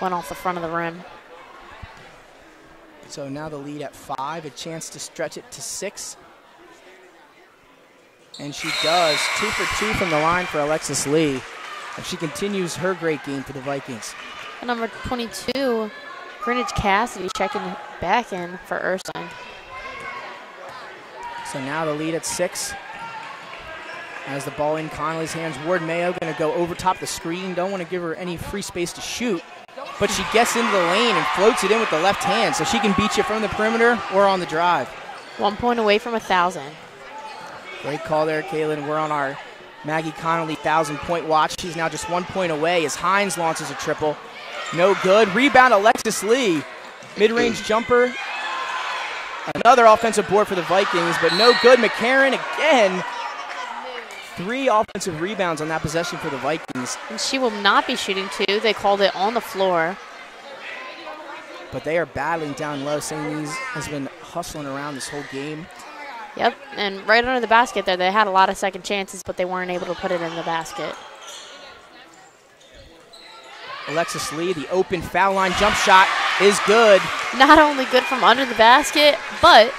went off the front of the rim. So now the lead at five, a chance to stretch it to six. And she does. Two for two from the line for Alexis Lee. And she continues her great game for the Vikings. And number 22, Greenwich Cassidy checking back in for Ursuline. So now the lead at six. As the ball in Connolly's hands, Ward Mayo going to go over top the screen. Don't want to give her any free space to shoot. But she gets into the lane and floats it in with the left hand so she can beat you from the perimeter or on the drive. One point away from a thousand. Great call there, Kaylin. We're on our Maggie Connolly 1,000 point watch. She's now just one point away as Hines launches a triple. No good. Rebound, Alexis Lee. Mid range jumper. Another offensive board for the Vikings, but no good. McCarron again. Three offensive rebounds on that possession for the Vikings, And she will not be shooting two. They called it on the floor. but they are battling down low. St. Has been hustling around this whole game. Yep, and right under the basket there, they had a lot of second chances, but they weren't able to put it in the basket. Alexis Lee, the open foul line jump shot is good. Not only good from under the basket, but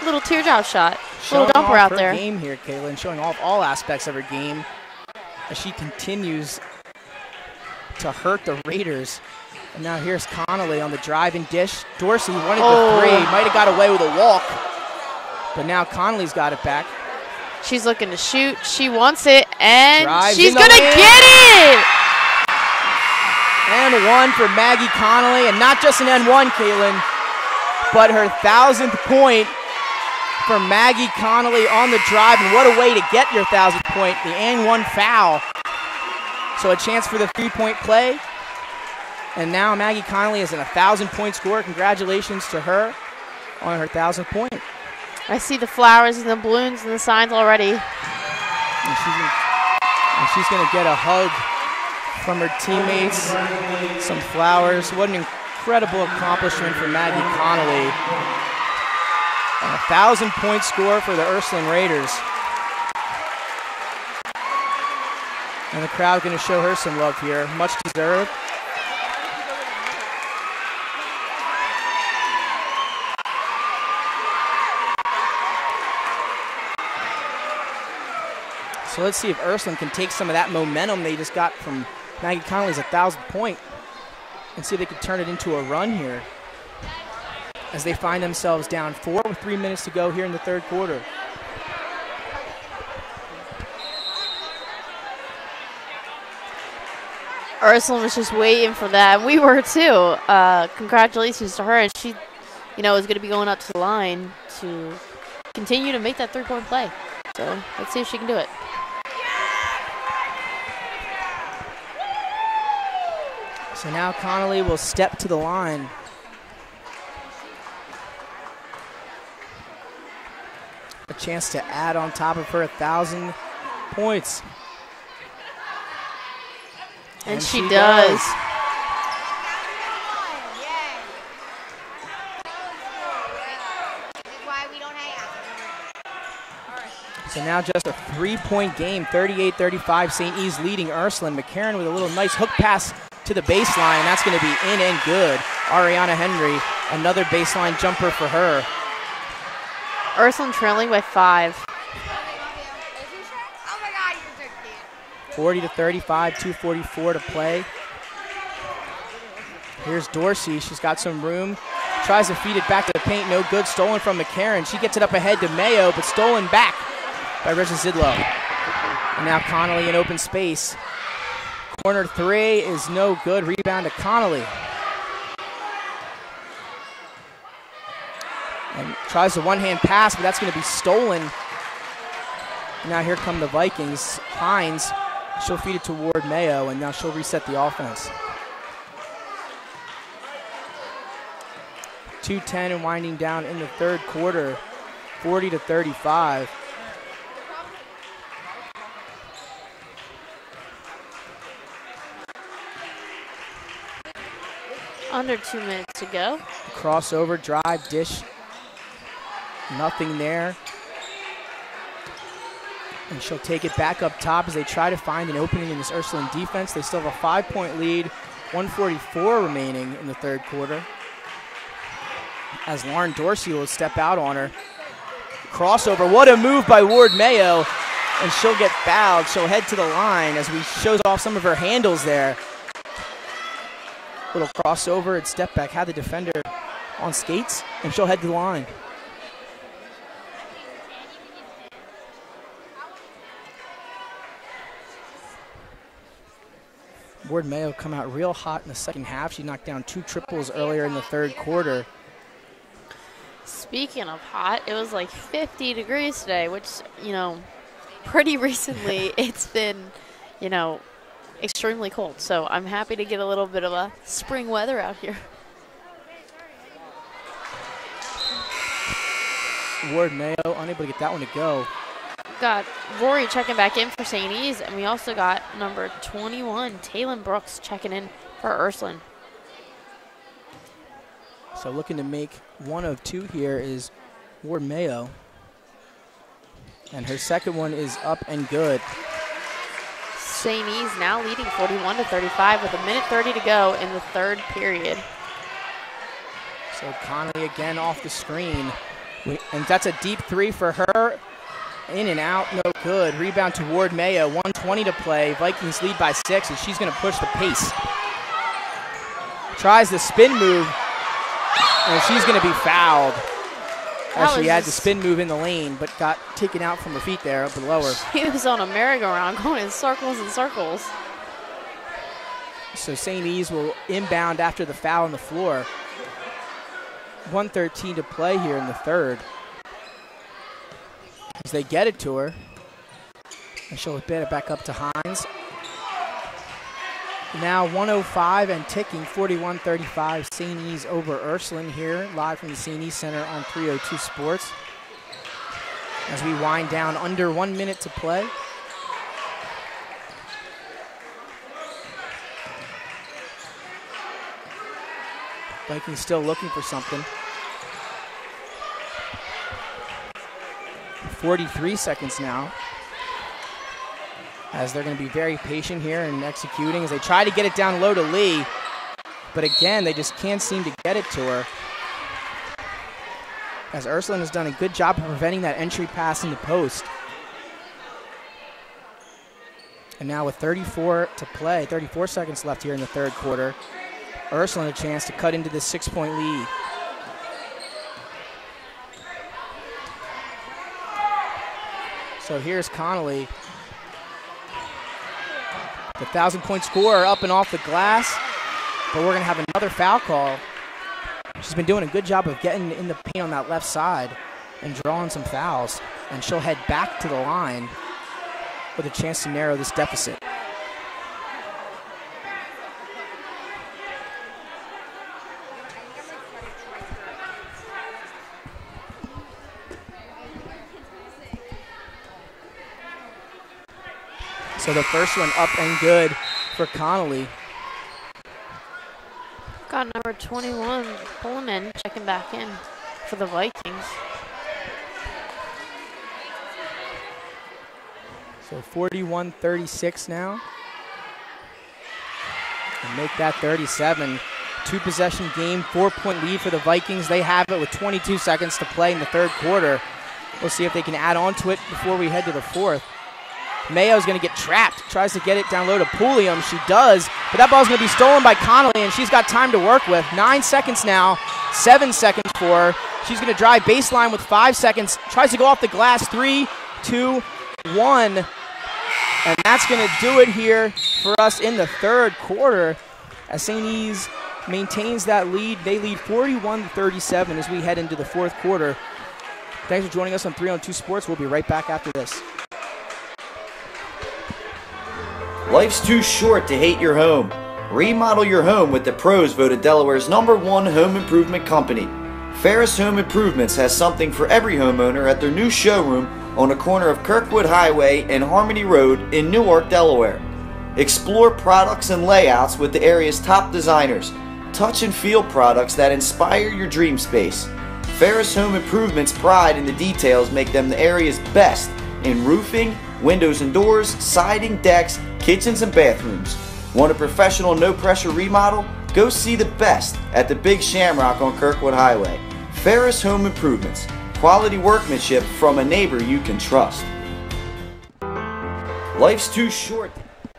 a little teardrop shot. Showing little dumper out her there. game here, Kaylin, showing off all aspects of her game as she continues to hurt the Raiders. And now here's Connolly on the drive and dish. Dorsey wanted Oh. the three, might have got away with a walk, but now Connolly's got it back. She's looking to shoot. She wants it, and Drives she's going to get it! One for Maggie Connolly, and not just an N1, Kaylin, but her thousandth point for Maggie Connolly on the drive. And what a way to get your thousandth point, the N1 foul. So a chance for the three point play. And now Maggie Connolly is in a thousand point score. Congratulations to her on her thousandth point. I see the flowers and the balloons and the signs already. And she's, and she's going to get a hug from her teammates, some flowers. What an incredible accomplishment for Maggie Connolly. And a thousand point score for the Ursuline Raiders. And the crowd going to show her some love here, much deserved. So let's see if Ursuline can take some of that momentum they just got from Maggie Connolly's a 1,000 point and see if they can turn it into a run here as they find themselves down four with three minutes to go here in the third quarter. Ursula was just waiting for that. and We were too. Uh, congratulations to her. And she you know, is going to be going up to the line to continue to make that three point play. So let's see if she can do it. So now Connolly will step to the line. A chance to add on top of her a thousand points. And, she, does. So now just a three-point game, 38-35. St. E's leading Ursuline. McCarran with a little nice hook pass to the baseline, that's going to be in and good. Ariana Henry, another baseline jumper for her. Ursuline trailing by five. 40 to 35, 244 to play. Here's Dorsey. She's got some room. Tries to feed it back to the paint. No good. Stolen from McCarran. She gets it up ahead to Mayo, but stolen back by Regis Zidlow. And now Connolly in open space. Corner three is no good. Rebound to Connolly. And tries a one-hand pass, but that's going to be stolen. Now here come the Vikings. Hines, she'll feed it toward Mayo, and now she'll reset the offense. 2-10 and winding down in the third quarter, 40 to 35. Under two minutes to go. Crossover, drive, dish. Nothing there. And she'll take it back up top as they try to find an opening in this Ursuline defense. They still have a five point lead, 144 remaining in the third quarter. As Lauren Dorsey will step out on her. Crossover, what a move by Ward Mayo. And she'll get fouled. She'll head to the line as we shows off some of her handles there. Little crossover and step back. Had the defender on skates, and she'll head to the line. Ward Mayo come out real hot in the second half. She knocked down two triples earlier in the third quarter. Speaking of hot, it was like 50 degrees today, which, you know, pretty recently it's been, you know, extremely cold. So I'm happy to get a little bit of a spring weather out here. Ward Mayo unable to get that one to go. Got Rory checking back in for St. E's, and we also got number 21, Taylon Brooks, checking in for Ursuline. So looking to make one of two here is Ward Mayo. And her second one is up and good. St. E's now leading 41 to 35 with a minute 30 to go in the third period. So Connolly again off the screen. And that's a deep three for her. In and out, no good. Rebound to Ward Mayo, 120 to play. Vikings lead by six, and she's going to push the pace. Tries the spin move, and she's going to be fouled. As she had the spin move in the lane, but got taken out from her feet there up below her. She was on a merry-go-round going in circles and circles. So St. E's will inbound after the foul on the floor. 113 to play here in the third. As they get it to her. And she'll bet it back up to Hines. Now 105 and ticking, 41-35, St. E's over Ursuline here, live from the. E's Center on 302 Sports. As we wind down under one minute to play. Vikings still looking for something. 43 seconds now. As they're going to be very patient here and executing as they try to get it down low to Lee. But again, they just can't seem to get it to her. As Ursuline has done a good job of preventing that entry pass in the post. And now with 34 to play, 34 seconds left here in the third quarter, Ursuline a chance to cut into this six-point lead. So here's Connolly. The thousand point scorer up and off the glass, but we're going to have another foul call. She's been doing a good job of getting in the paint on that left side and drawing some fouls. And she'll head back to the line with a chance to narrow this deficit. So the first one up and good for Connolly. Got number 21, Pullman, checking back in for the Vikings. So 41 36 now. And make that 37. Two possession game, four point lead for the Vikings. They have it with 22 seconds to play in the third quarter. We'll see if they can add on to it before we head to the fourth. Mayo's going to get trapped. Tries to get it down low to Pulliam. She does, but that ball's going to be stolen by Connolly, and she's got time to work with. Nine seconds now, seven seconds for her. She's going to drive baseline with five seconds. Tries to go off the glass. Three, two, one. And that's going to do it here for us in the third quarter as St. E's maintains that lead. They lead 41 37 as we head into the fourth quarter. Thanks for joining us on 302 Sports. We'll be right back after this. Life's too short to hate your home. Remodel your home with the pros voted Delaware's number one home improvement company. Ferris Home Improvements has something for every homeowner at their new showroom on the corner of Kirkwood Highway and Harmony Road in Newark, Delaware. Explore products and layouts with the area's top designers. Touch and feel products that inspire your dream space. Ferris Home Improvements' pride in the details make them the area's best in roofing, windows and doors, siding, decks, kitchens, and bathrooms. Want a professional, no pressure remodel? Go see the best at the Big Shamrock on Kirkwood Highway. Ferris Home Improvements. Quality workmanship from a neighbor you can trust. Life's too short.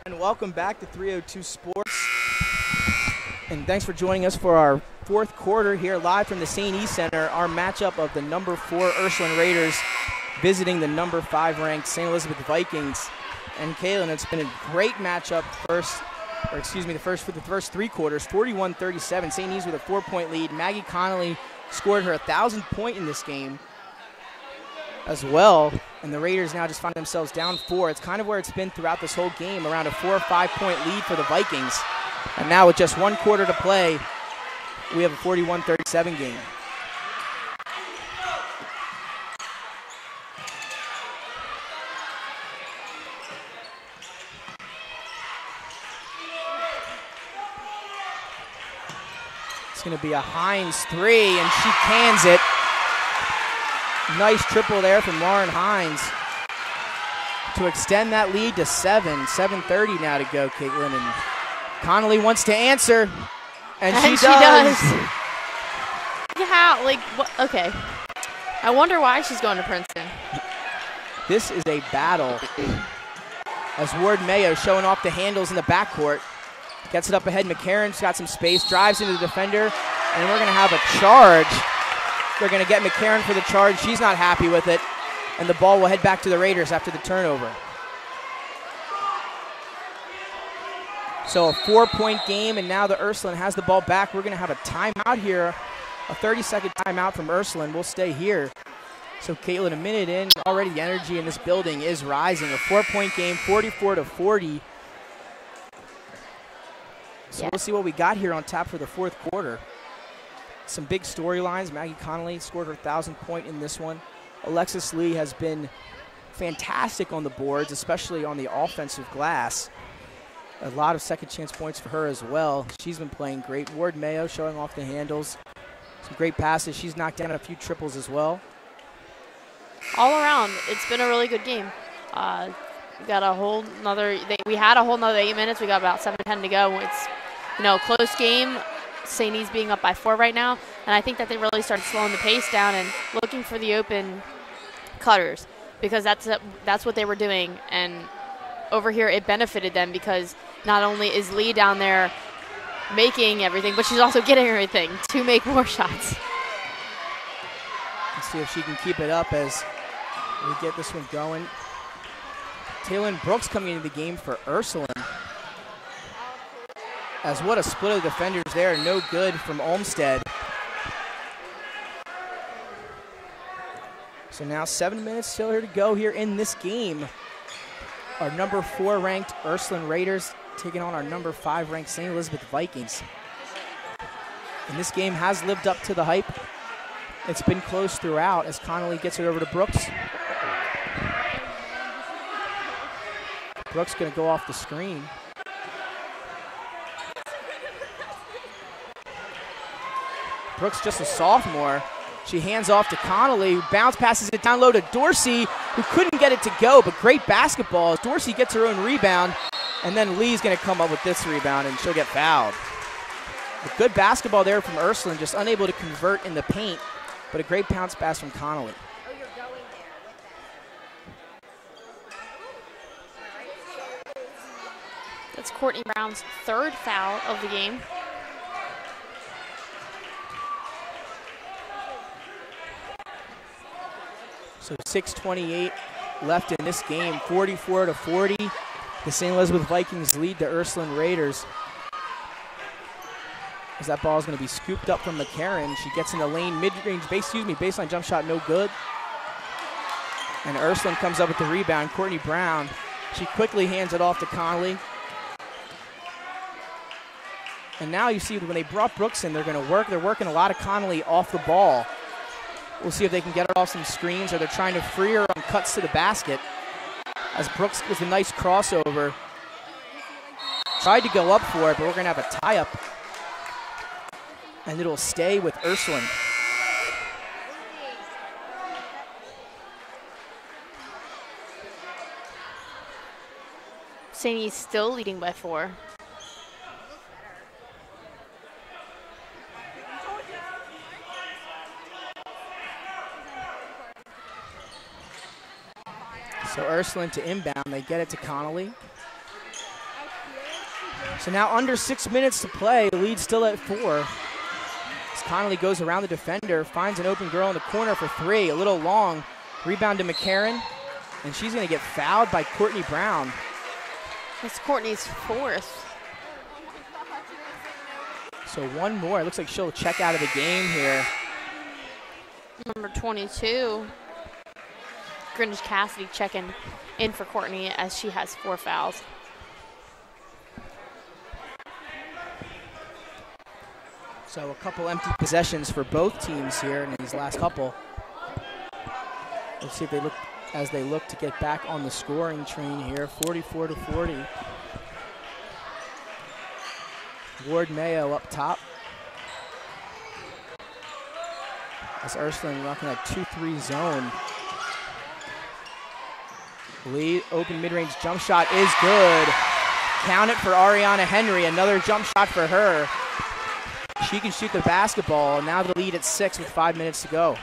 And welcome back to 302 Sports. And thanks for joining us for our fourth quarter here live from the St. E Center. Our matchup of the number four Ursuline Raiders visiting the number five ranked St. Elizabeth Vikings. And Kaylin, it's been a great matchup first, or excuse me, the first for the first three quarters, 41-37. St. E's with a four-point lead. Maggie Connolly scored her a thousand point in this game as well. And the Raiders now just find themselves down four. It's kind of where it's been throughout this whole game, around a four or five point lead for the Vikings. And now with just one quarter to play, we have a 41-37 game. It's going to be a Hines three, and she cans it. Nice triple there from Lauren Hines to extend that lead to seven. 7.30 now to go, Caitlin. And Connolly wants to answer, and, And she, she does. does. Yeah, like, what? okay. I wonder why she's going to Princeton. This is a battle. As Ward Mayo showing off the handles in the backcourt. Gets it up ahead. McCarron's got some space, drives into the defender, and we're going to have a charge. They're going to get McCarron for the charge. She's not happy with it, and the ball will head back to the Raiders after the turnover. So a four-point game, and now the Ursuline has the ball back. We're going to have a timeout here, a 30-second timeout from Ursuline. We'll stay here. So Caitlin, a minute in, already the energy in this building is rising. A four-point game, 44 to 40. So we'll see what we got here on tap for the fourth quarter. Some big storylines. Maggie Connolly scored her 1,000th point in this one. Alexis Lee has been fantastic on the boards, especially on the offensive glass. A lot of second chance points for her as well. She's been playing great. Ward Mayo showing off the handles. Some great passes. She's knocked down a few triples as well. all around, it's been a really good game. Uh, we got a whole another. We had a whole another eight minutes. We got about seven ten to go. It's you know close game. St. Being up by four right now, and I think that they really started slowing the pace down and looking for the open cutters because that's that's what they were doing. And over here, it benefited them because not only is Lee down there making everything, but she's also getting everything to make more shots. Let's see if she can keep it up as we get this one going. Taylor Brooks coming into the game for Ursuline. As what a split of defenders there. No good from Olmstead. So now seven minutes still here to go here in this game. Our number four ranked Ursuline Raiders taking on our number five ranked St. Elizabeth Vikings. And this game has lived up to the hype. It's been close throughout as Connolly gets it over to Brooks. Brooks going to go off the screen. Brooks just a sophomore. She hands off to Connolly, who bounce passes it down low to Dorsey, who couldn't get it to go, but great basketball. Dorsey gets her own rebound, and then Lee's going to come up with this rebound, and she'll get fouled. Good basketball there from Ursuline, just unable to convert in the paint, but a great bounce pass from Connolly. That's Courtney Brown's third foul of the game. So 6:28 left in this game, 44 to 40. The St. Elizabeth Vikings lead the Ursuline Raiders. As that ball is going to be scooped up from McCarran. She gets in the lane, mid-range base, excuse me, baseline jump shot, no good. And Ursuline comes up with the rebound. Courtney Brown, she quickly hands it off to Connolly. And now you see when they brought Brooks in, they're going to work. They're working a lot of Connolly off the ball. We'll see if they can get it off some screens or they're trying to free her on cuts to the basket. As Brooks with a nice crossover. Tried to go up for it, but we're going to have a tie up. And it'll stay with Ursuline. E's still leading by four. So Ursuline to inbound. They get it to Connolly. So now under six minutes to play. The lead still at four. As Connolly goes around the defender, finds an open girl in the corner for three. A little long. Rebound to McCarran. And she's going to get fouled by Courtney Brown. It's Courtney's fourth. So one more. It looks like she'll check out of the game here. Number 22. Greenwich Cassidy checking in for Courtney as she has four fouls. So a couple empty possessions for both teams here in these last couple. Let's see if they look as they look to get back on the scoring train here. 44 to 40. Ward Mayo up top. As Ursuline rocking a 2-3 zone. Lead open mid-range jump shot is good. Count it for Ariana Henry. Another jump shot for her. She can shoot the basketball. Now the lead at six with five minutes to go.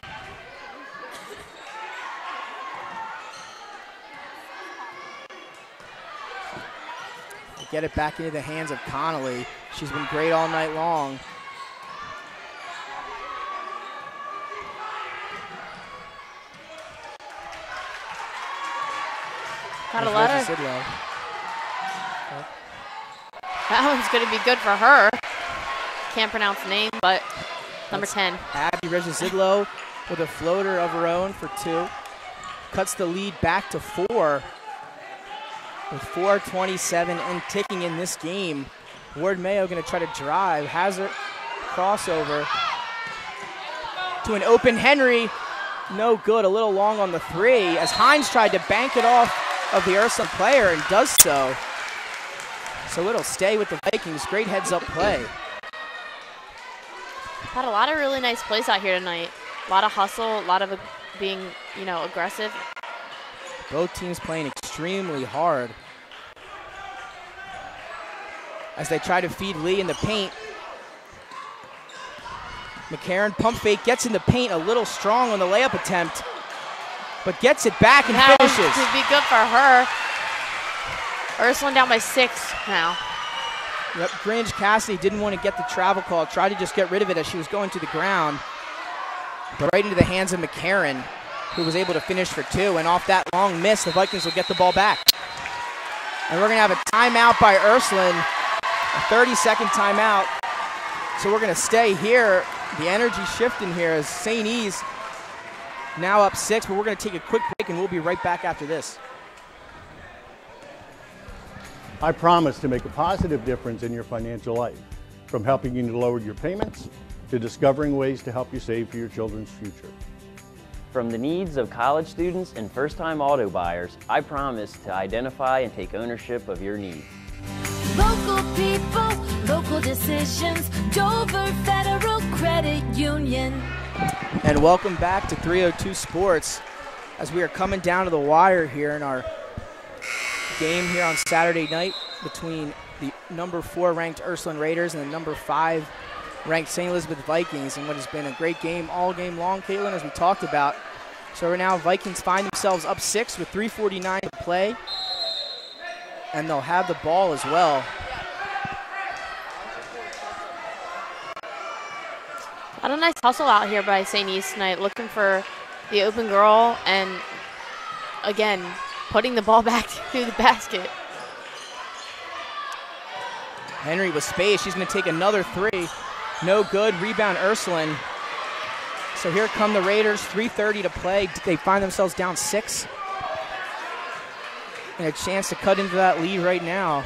Get it back into the hands of Connolly. She's been great all night long. Got a letter. Reggie Sidlow. That one's going to be good for her. Can't pronounce the name, but number 10. Abby Regis-Zidlow with a floater of her own for two. Cuts the lead back to four. With 4.27 and ticking in this game. Ward Mayo going to try to drive. Hazard crossover to an open Henry. No good. A little long on the three as Hines tried to bank it off of the Ursa player and does so. So it'll stay with the Vikings. Great heads up play. Had a lot of really nice plays out here tonight. A lot of hustle, a lot of uh, being, you know, aggressive. Both teams playing extremely hard. As they try to feed Lee in the paint. McCarron pump fake gets in the paint a little strong on the layup attempt, but gets it back and that finishes. one could be good for her. Ursuline down by six now. Yep, Grange Cassidy didn't want to get the travel call, tried to just get rid of it as she was going to the ground. But right into the hands of McCarran, who was able to finish for two. And off that long miss, the Vikings will get the ball back. And we're going to have a timeout by Ursuline, a 30 second timeout. So we're going to stay here. The energy shifting here as St. E's now up six, but we're going to take a quick break and we'll be right back after this. I promise to make a positive difference in your financial life, from helping you to lower your payments to discovering ways to help you save for your children's future. From the needs of college students and first-time auto buyers, I promise to identify and take ownership of your needs. Local people, local decisions. Dover Federal Credit Union. And welcome back to 302 Sports as we are coming down to the wire here in our game here on Saturday night between the number four ranked Ursuline Raiders and the number five ranked St. Elizabeth Vikings and what has been a great game all game long, Caitlin, as we talked about. So right now, Vikings find themselves up six with 3.49 to play, and they'll have the ball as well. Lot of nice hustle out here by St. E's tonight, looking for the open girl and again, putting the ball back through the basket. Henry with space. She's going to take another three. No good. Rebound Ursuline. So here come the Raiders. 3.30 to play. They find themselves down six. And a chance to cut into that lead right now.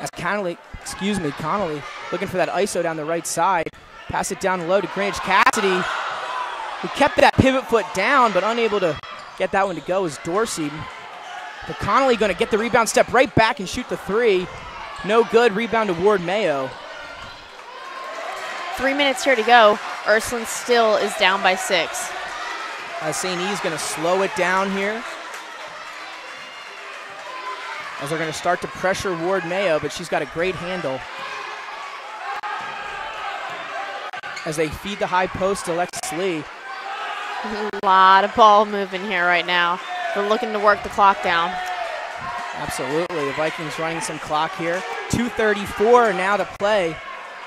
As Connolly, excuse me, Connolly looking for that ISO down the right side. Pass it down low to Greenwich Cassidy. Who kept that pivot foot down, but unable to get that one to go is Dorsey. But Connolly going to get the rebound, step right back and shoot the three. No good. Rebound to Ward Mayo. Three minutes here to go. Ursuline still is down by six. Uh, St. E's going to slow it down here. As they're going to start to pressure Ward Mayo, but she's got a great handle. As they feed the high post to Alexis Lee. A lot of ball moving here right now. They're looking to work the clock down. Absolutely. The Vikings running some clock here. 2.34 now to play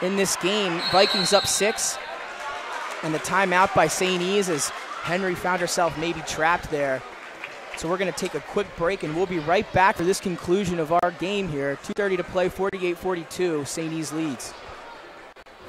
in this game. Vikings up six. And the timeout by St. E's as Henry found herself maybe trapped there. So we're going to take a quick break and we'll be right back for this conclusion of our game here. 2.30 to play, 48-42. St. E's leads.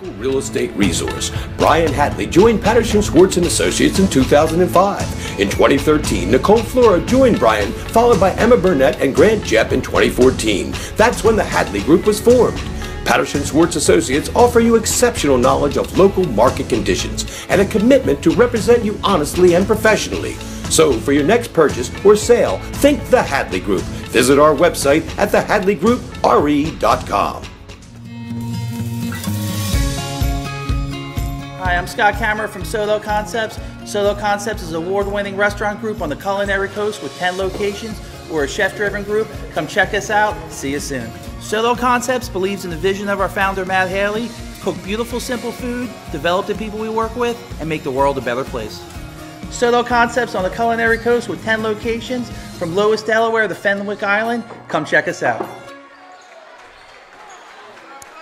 Real estate resource. Brian Hadley joined Patterson Schwartz and Associates in 2005. In 2013, Nicole Flora joined Brian, followed by Emma Burnett and Grant Jepp in 2014. That's when the Hadley Group was formed. Patterson Schwartz Associates offer you exceptional knowledge of local market conditions and a commitment to represent you honestly and professionally. So, for your next purchase or sale, think the Hadley Group. Visit our website at thehadleygroupre.com. Hi, I'm Scott Kammerer from SoDel Concepts. SoDel Concepts is an award-winning restaurant group on the culinary coast with 10 locations. We're a chef-driven group. Come check us out. See you soon. SoDel Concepts believes in the vision of our founder, Matt Haley, cook beautiful, simple food, develop the people we work with, and make the world a better place. SoDel Concepts on the culinary coast with 10 locations from Lewes, Delaware to Fenwick Island. Come check us out.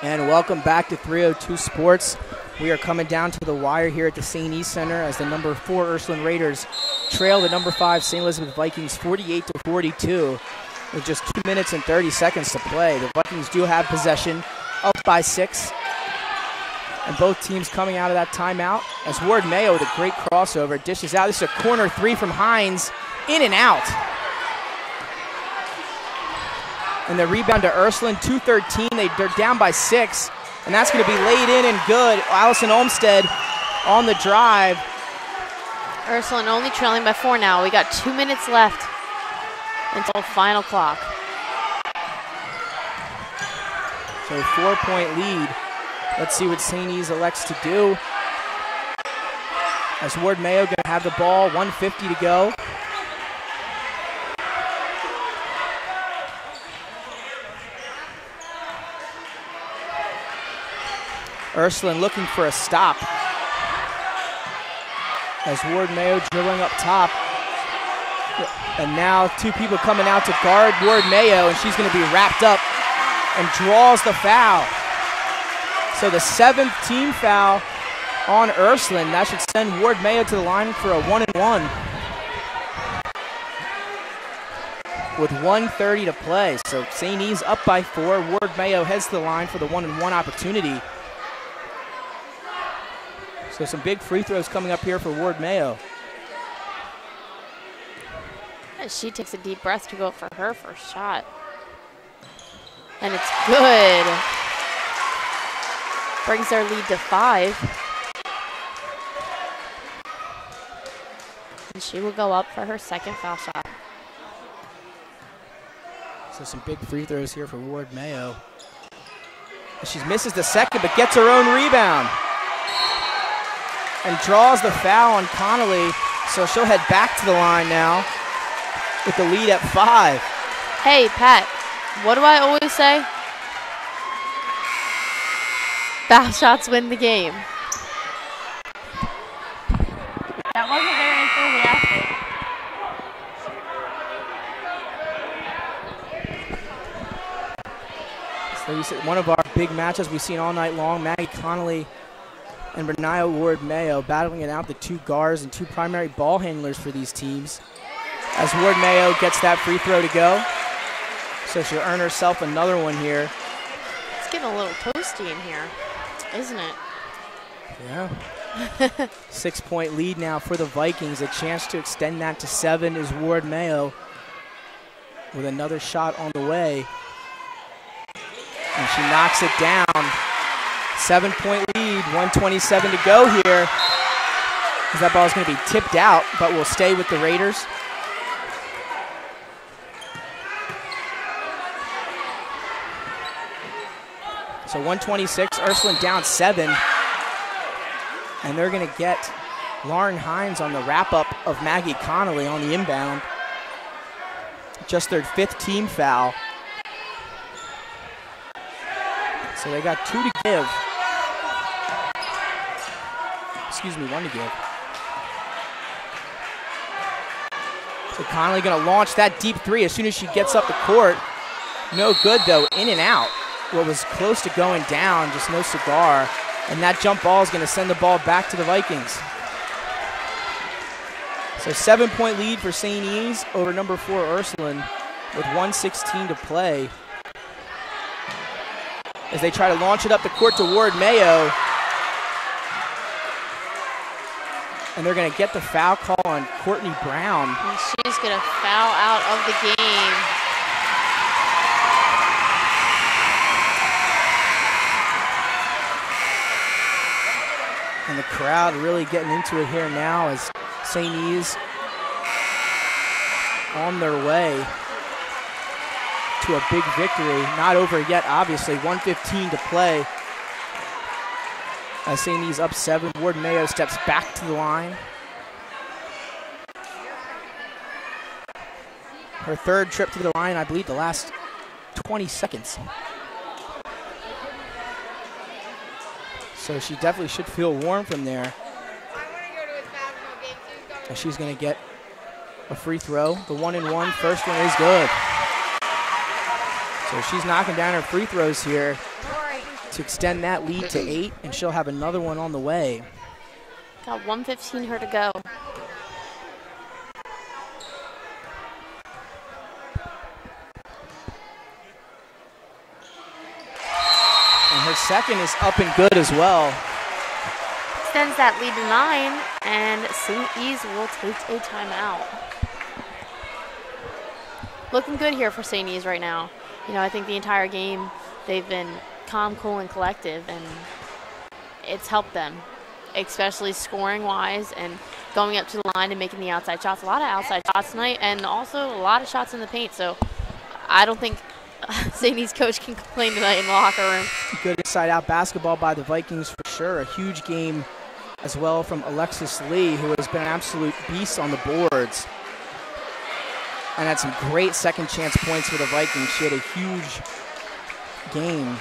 And welcome back to 302 Sports. We are coming down to the wire here at the St. E's Center as the number four Ursuline Raiders trail the number five St. Elizabeth Vikings 48 to 42 with just two minutes and 30 seconds to play. The Vikings do have possession up by six. And both teams coming out of that timeout as Ward Mayo with a great crossover dishes out. This is a corner three from Hines, in and out. And the rebound to Ursuline, 213. They, they're down by six. And that's going to be laid in and good. Allison Olmstead on the drive. Ursuline only trailing by four now. We got two minutes left until final clock. So four point lead. Let's see what. E's elects to do. As Ward Mayo going to have the ball, 150 to go. Ursuline looking for a stop. As Ward Mayo dribbling up top. And now two people coming out to guard Ward Mayo, and she's going to be wrapped up and draws the foul. So the seventh team foul on Ursuline. That should send Ward Mayo to the line for a one and one. With 130 to play. So St. E's up by four. Ward Mayo heads to the line for the one and one opportunity. So some big free throws coming up here for Ward Mayo. She takes a deep breath to go for her first shot. And it's good. Brings their lead to five. And she will go up for her second foul shot. So some big free throws here for Ward Mayo. She misses the second, but gets her own rebound. And draws the foul on Connolly. So she'll head back to the line now with the lead at five. Hey, Pat, what do I always say? Foul shots win the game. That wasn't very enthusiastic. So you said one of our big matches we've seen all night long, Maggie Connolly and Renaya Ward Mayo battling it out, the two guards and two primary ball handlers for these teams. As Ward Mayo gets that free throw to go. So she'll earn herself another one here. It's getting a little toasty in here, isn't it? Yeah. Six point lead now for the Vikings. A chance to extend that to seven is Ward Mayo with another shot on the way. And she knocks it down. Seven point lead, 127 to go here. That ball is going to be tipped out, but will stay with the Raiders. So 126, Ursuline down seven. And they're going to get Lauren Hines on the wrap up of Maggie Connolly on the inbound. Just their fifth team foul. So they got two to give. Excuse me, one to give. So Connolly going to launch that deep three as soon as she gets up the court. No good though, in and out. What was close to going down, just no cigar. And that jump ball is going to send the ball back to the Vikings. So seven point lead for St. E's over number four Ursuline with 116 to play. As they try to launch it up the court to Ward Mayo. And they're going to get the foul call on Courtney Brown. And she's going to foul out of the game. And the crowd really getting into it here now as St. E's on their way a big victory. Not over yet, obviously. 115 to play. As St. Up seven, Ward Mayo steps back to the line. Her third trip to the line, I believe, the last 20 seconds. So she definitely should feel warm from there. And she's going to get a free throw. The one and one, first one is good. So she's knocking down her free throws here to extend that lead to eight, and she'll have another one on the way. Got 115 her to go. And her second is up and good as well. Extends that lead to nine, and St. E's will take a timeout. Looking good here for St. E's right now. You know, I think the entire game they've been calm, cool, and collective, and it's helped them, especially scoring wise and going up to the line and making the outside shots. A lot of outside shots tonight, and also a lot of shots in the paint. So I don't think. E's coach can complain tonight in the locker room. Good inside out basketball by the Vikings for sure. A huge game as well from Alexis Lee, who has been an absolute beast on the boards. And had some great second chance points for the Vikings. She had a huge game.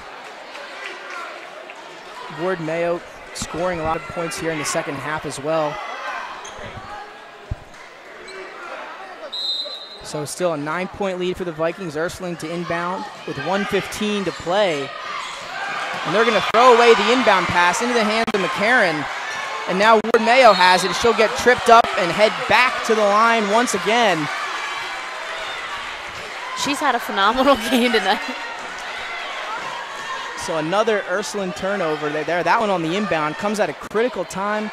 Ward Mayo scoring a lot of points here in the second half as well. So still a nine-point lead for the Vikings. Ursuline to inbound with 115 to play. And they're going to throw away the inbound pass into the hands of McCarran. And now Ward Mayo has it. She'll get tripped up and head back to the line once again. She's had a phenomenal game tonight. So another Ursuline turnover there. That one on the inbound comes at a critical time.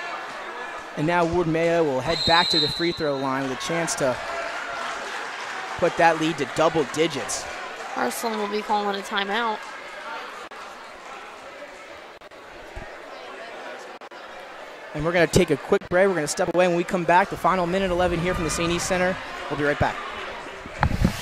And now Ward Mayo will head back to the free throw line with a chance to put that lead to double digits. Ursuline will be calling a timeout. And we're going to take a quick break. We're going to step away. When we come back, the final minute 11 here from the St. E's Center. We'll be right back.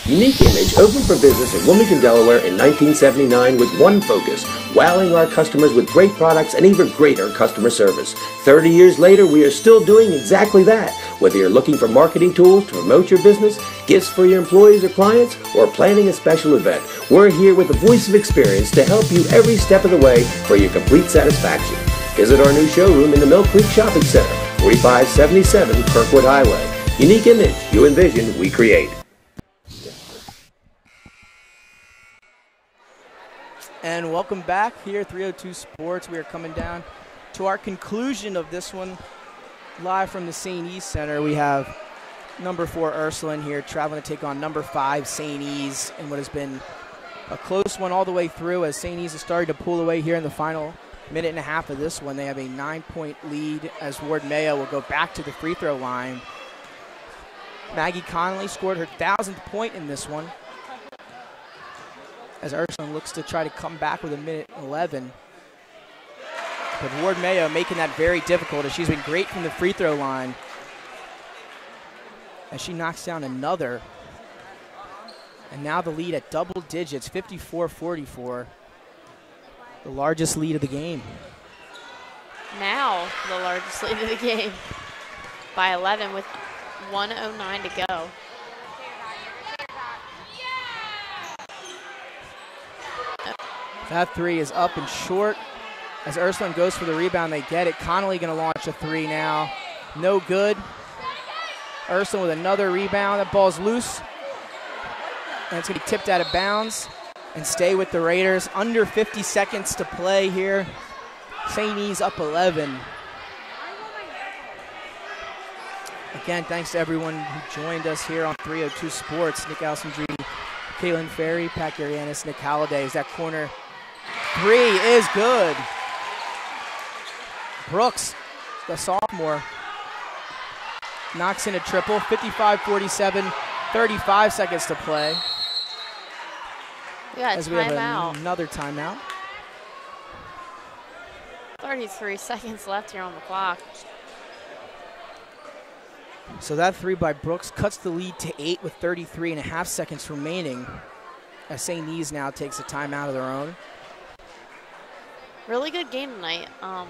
Unique Image opened for business in Wilmington, Delaware in 1979 with one focus, wowing our customers with great products and even greater customer service. 30 years later, we are still doing exactly that. Whether you're looking for marketing tools to promote your business, gifts for your employees or clients, or planning a special event, we're here with the voice of experience to help you every step of the way for your complete satisfaction. Visit our new showroom in the Mill Creek Shopping Center, 4577 Kirkwood Highway. Unique Image, you envision, we create. And welcome back here, 302 Sports. We are coming down to our conclusion of this one live from the St. E's Center. We have number four Ursuline here traveling to take on number five St. E's in what has been a close one all the way through as St. E's has started to pull away here in the final minute and a half of this one. They have a nine point lead as Ward Mayo will go back to the free throw line. Maggie Connolly scored her thousandth point in this one as Ursuline looks to try to come back with a minute 11. But Ward Mayo making that very difficult as she's been great from the free throw line. As she knocks down another. And now the lead at double digits, 54-44. The largest lead of the game. Now the largest lead of the game by 11 with 109 to go. That three is up and short. As Ursuline goes for the rebound, they get it. Connolly going to launch a three now. No good. Ursuline with another rebound. That ball's loose. And it's going to be tipped out of bounds and stay with the Raiders. Under 50 seconds to play here. St. E's up 11. Again, thanks to everyone who joined us here on 302 Sports. Nick Alessandrini, Caitlin Ferry, Pat Garianis, Nick Halliday. Is that corner three is good. Brooks, the sophomore, knocks in a triple, 55-47, 35 seconds to play. Yeah, As we have timeout. another timeout. 33 seconds left here on the clock. So that three by Brooks cuts the lead to eight with 33 and a half seconds remaining. As St. E's now takes a timeout of their own. Really good game tonight um,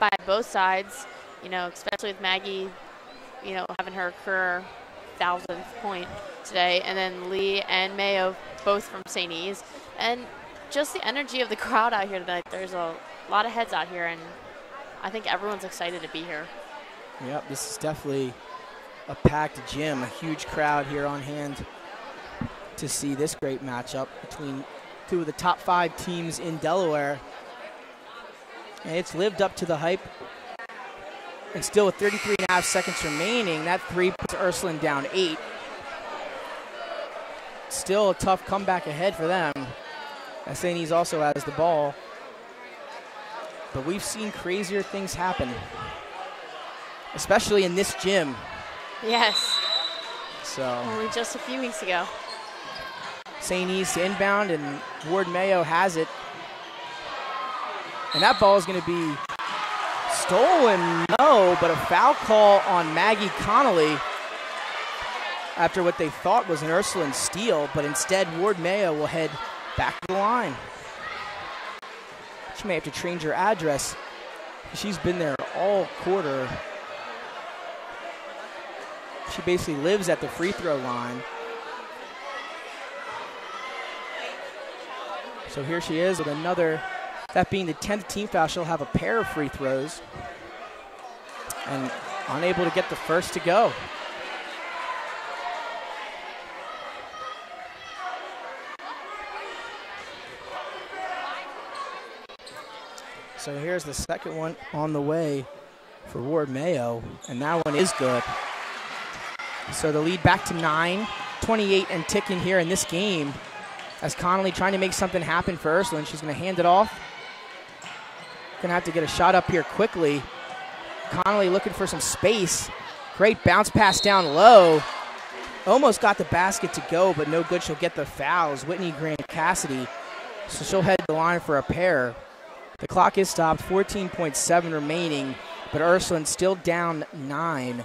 by both sides. You know, especially with Maggie, you know, having her career thousandth point today, and then Lee and Mayo both from St. E's, and just the energy of the crowd out here tonight. There's a lot of heads out here, and I think everyone's excited to be here. Yep, this is definitely a packed gym, a huge crowd here on hand to see this great matchup between two of the top five teams in Delaware. And it's lived up to the hype. And still with 33 and a half seconds remaining, that three puts Ursuline down eight. Still a tough comeback ahead for them. As St. E's also has the ball. But we've seen crazier things happen, especially in this gym. Yes, So only just a few weeks ago. St. E's inbound, and Ward Mayo has it. And that ball is going to be stolen, no, but a foul call on Maggie Connolly after what they thought was an Ursuline steal, but instead Ward Mayo will head back to the line. She may have to change her address. She's been there all quarter. She basically lives at the free throw line. So here she is with another, that being the 10th team foul. She'll have a pair of free throws and unable to get the first to go. So here's the second one on the way for Ward Mayo, and that one is good. So the lead back to nine, 28 and ticking here in this game as Connolly trying to make something happen for Ursuline. She's going to hand it off. Going to have to get a shot up here quickly. Connolly looking for some space. Great bounce pass down low. almost got the basket to go, but no good. She'll get the fouls. Whitney Grant Cassidy. So she'll head the line for a pair. The clock is stopped, 14.7 remaining, but Ursuline still down nine.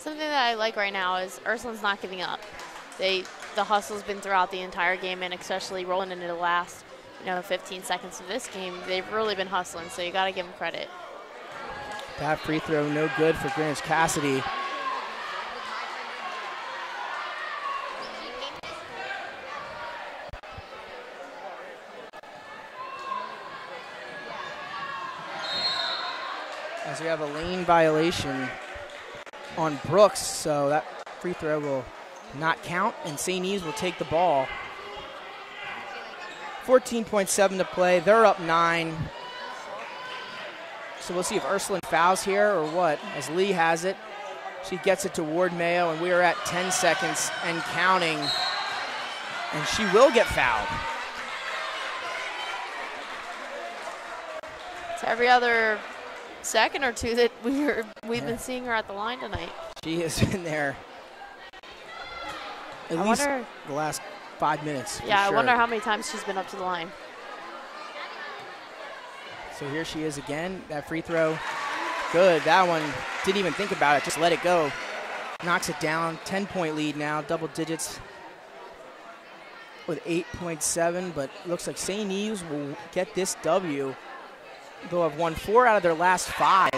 Something that I like right now is Ursuline's not giving up. They the hustle's been throughout the entire game, and especially rolling into the last, you know, 15 seconds of this game. They've really been hustling, so you got to give them credit. That free throw no good for Grant Cassidy. As we have a lane violation on Brooks, so that free throw will not count, and St. E's will take the ball. 14.7 to play. They're up nine. So we'll see if Ursuline fouls here or what, as Lee has it. She gets it to Ward Mayo, and we are at 10 seconds and counting. And she will get fouled. It's every other second or two that we are, we've been seeing her at the line tonight. She has been there at I least wonder- the last five minutes. for Yeah, I wonder how many times she's been up to the line. So here she is again. That free throw, good. That one didn't even think about it. Just let it go. Knocks it down. 10 point lead now. Double digits with 8.7. But looks like St. E's will get this W. They'll have won four out of their last five.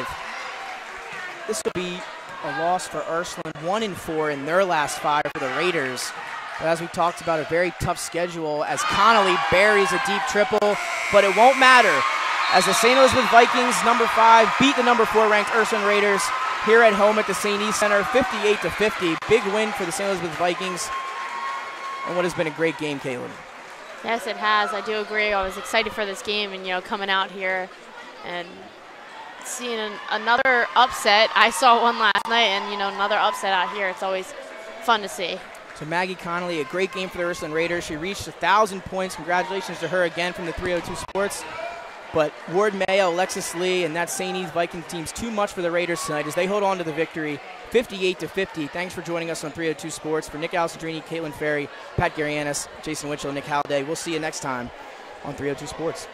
This will be a loss for Ursuline. One in four in their last five for the Raiders. But as we talked about, a very tough schedule as Connolly buries a deep triple, but it won't matter as the St. Elizabeth Vikings, number five, beat the number four ranked Ursuline Raiders here at home at the St. E Center, 58 to 50. Big win for the St. Elizabeth Vikings, and what has been a great game, Caitlin. Yes, it has. I do agree. I was excited for this game, and you know, coming out here and seeing an, another upset. I saw one last night, and you know, another upset out here. It's always fun to see. So Maggie Connolly, a great game for the Ursuline Raiders. She reached a thousand points. Congratulations to her again from the 302 Sports. But Ward Mayo, Alexis Lee, and that St. E's Viking team's too much for the Raiders tonight as they hold on to the victory, 58 to 50. Thanks for joining us on 302 Sports. For Nick Alessandrini, Caitlin Ferry, Pat Garianis, Jason Winchell, Nick Halliday. We'll see you next time on 302 Sports.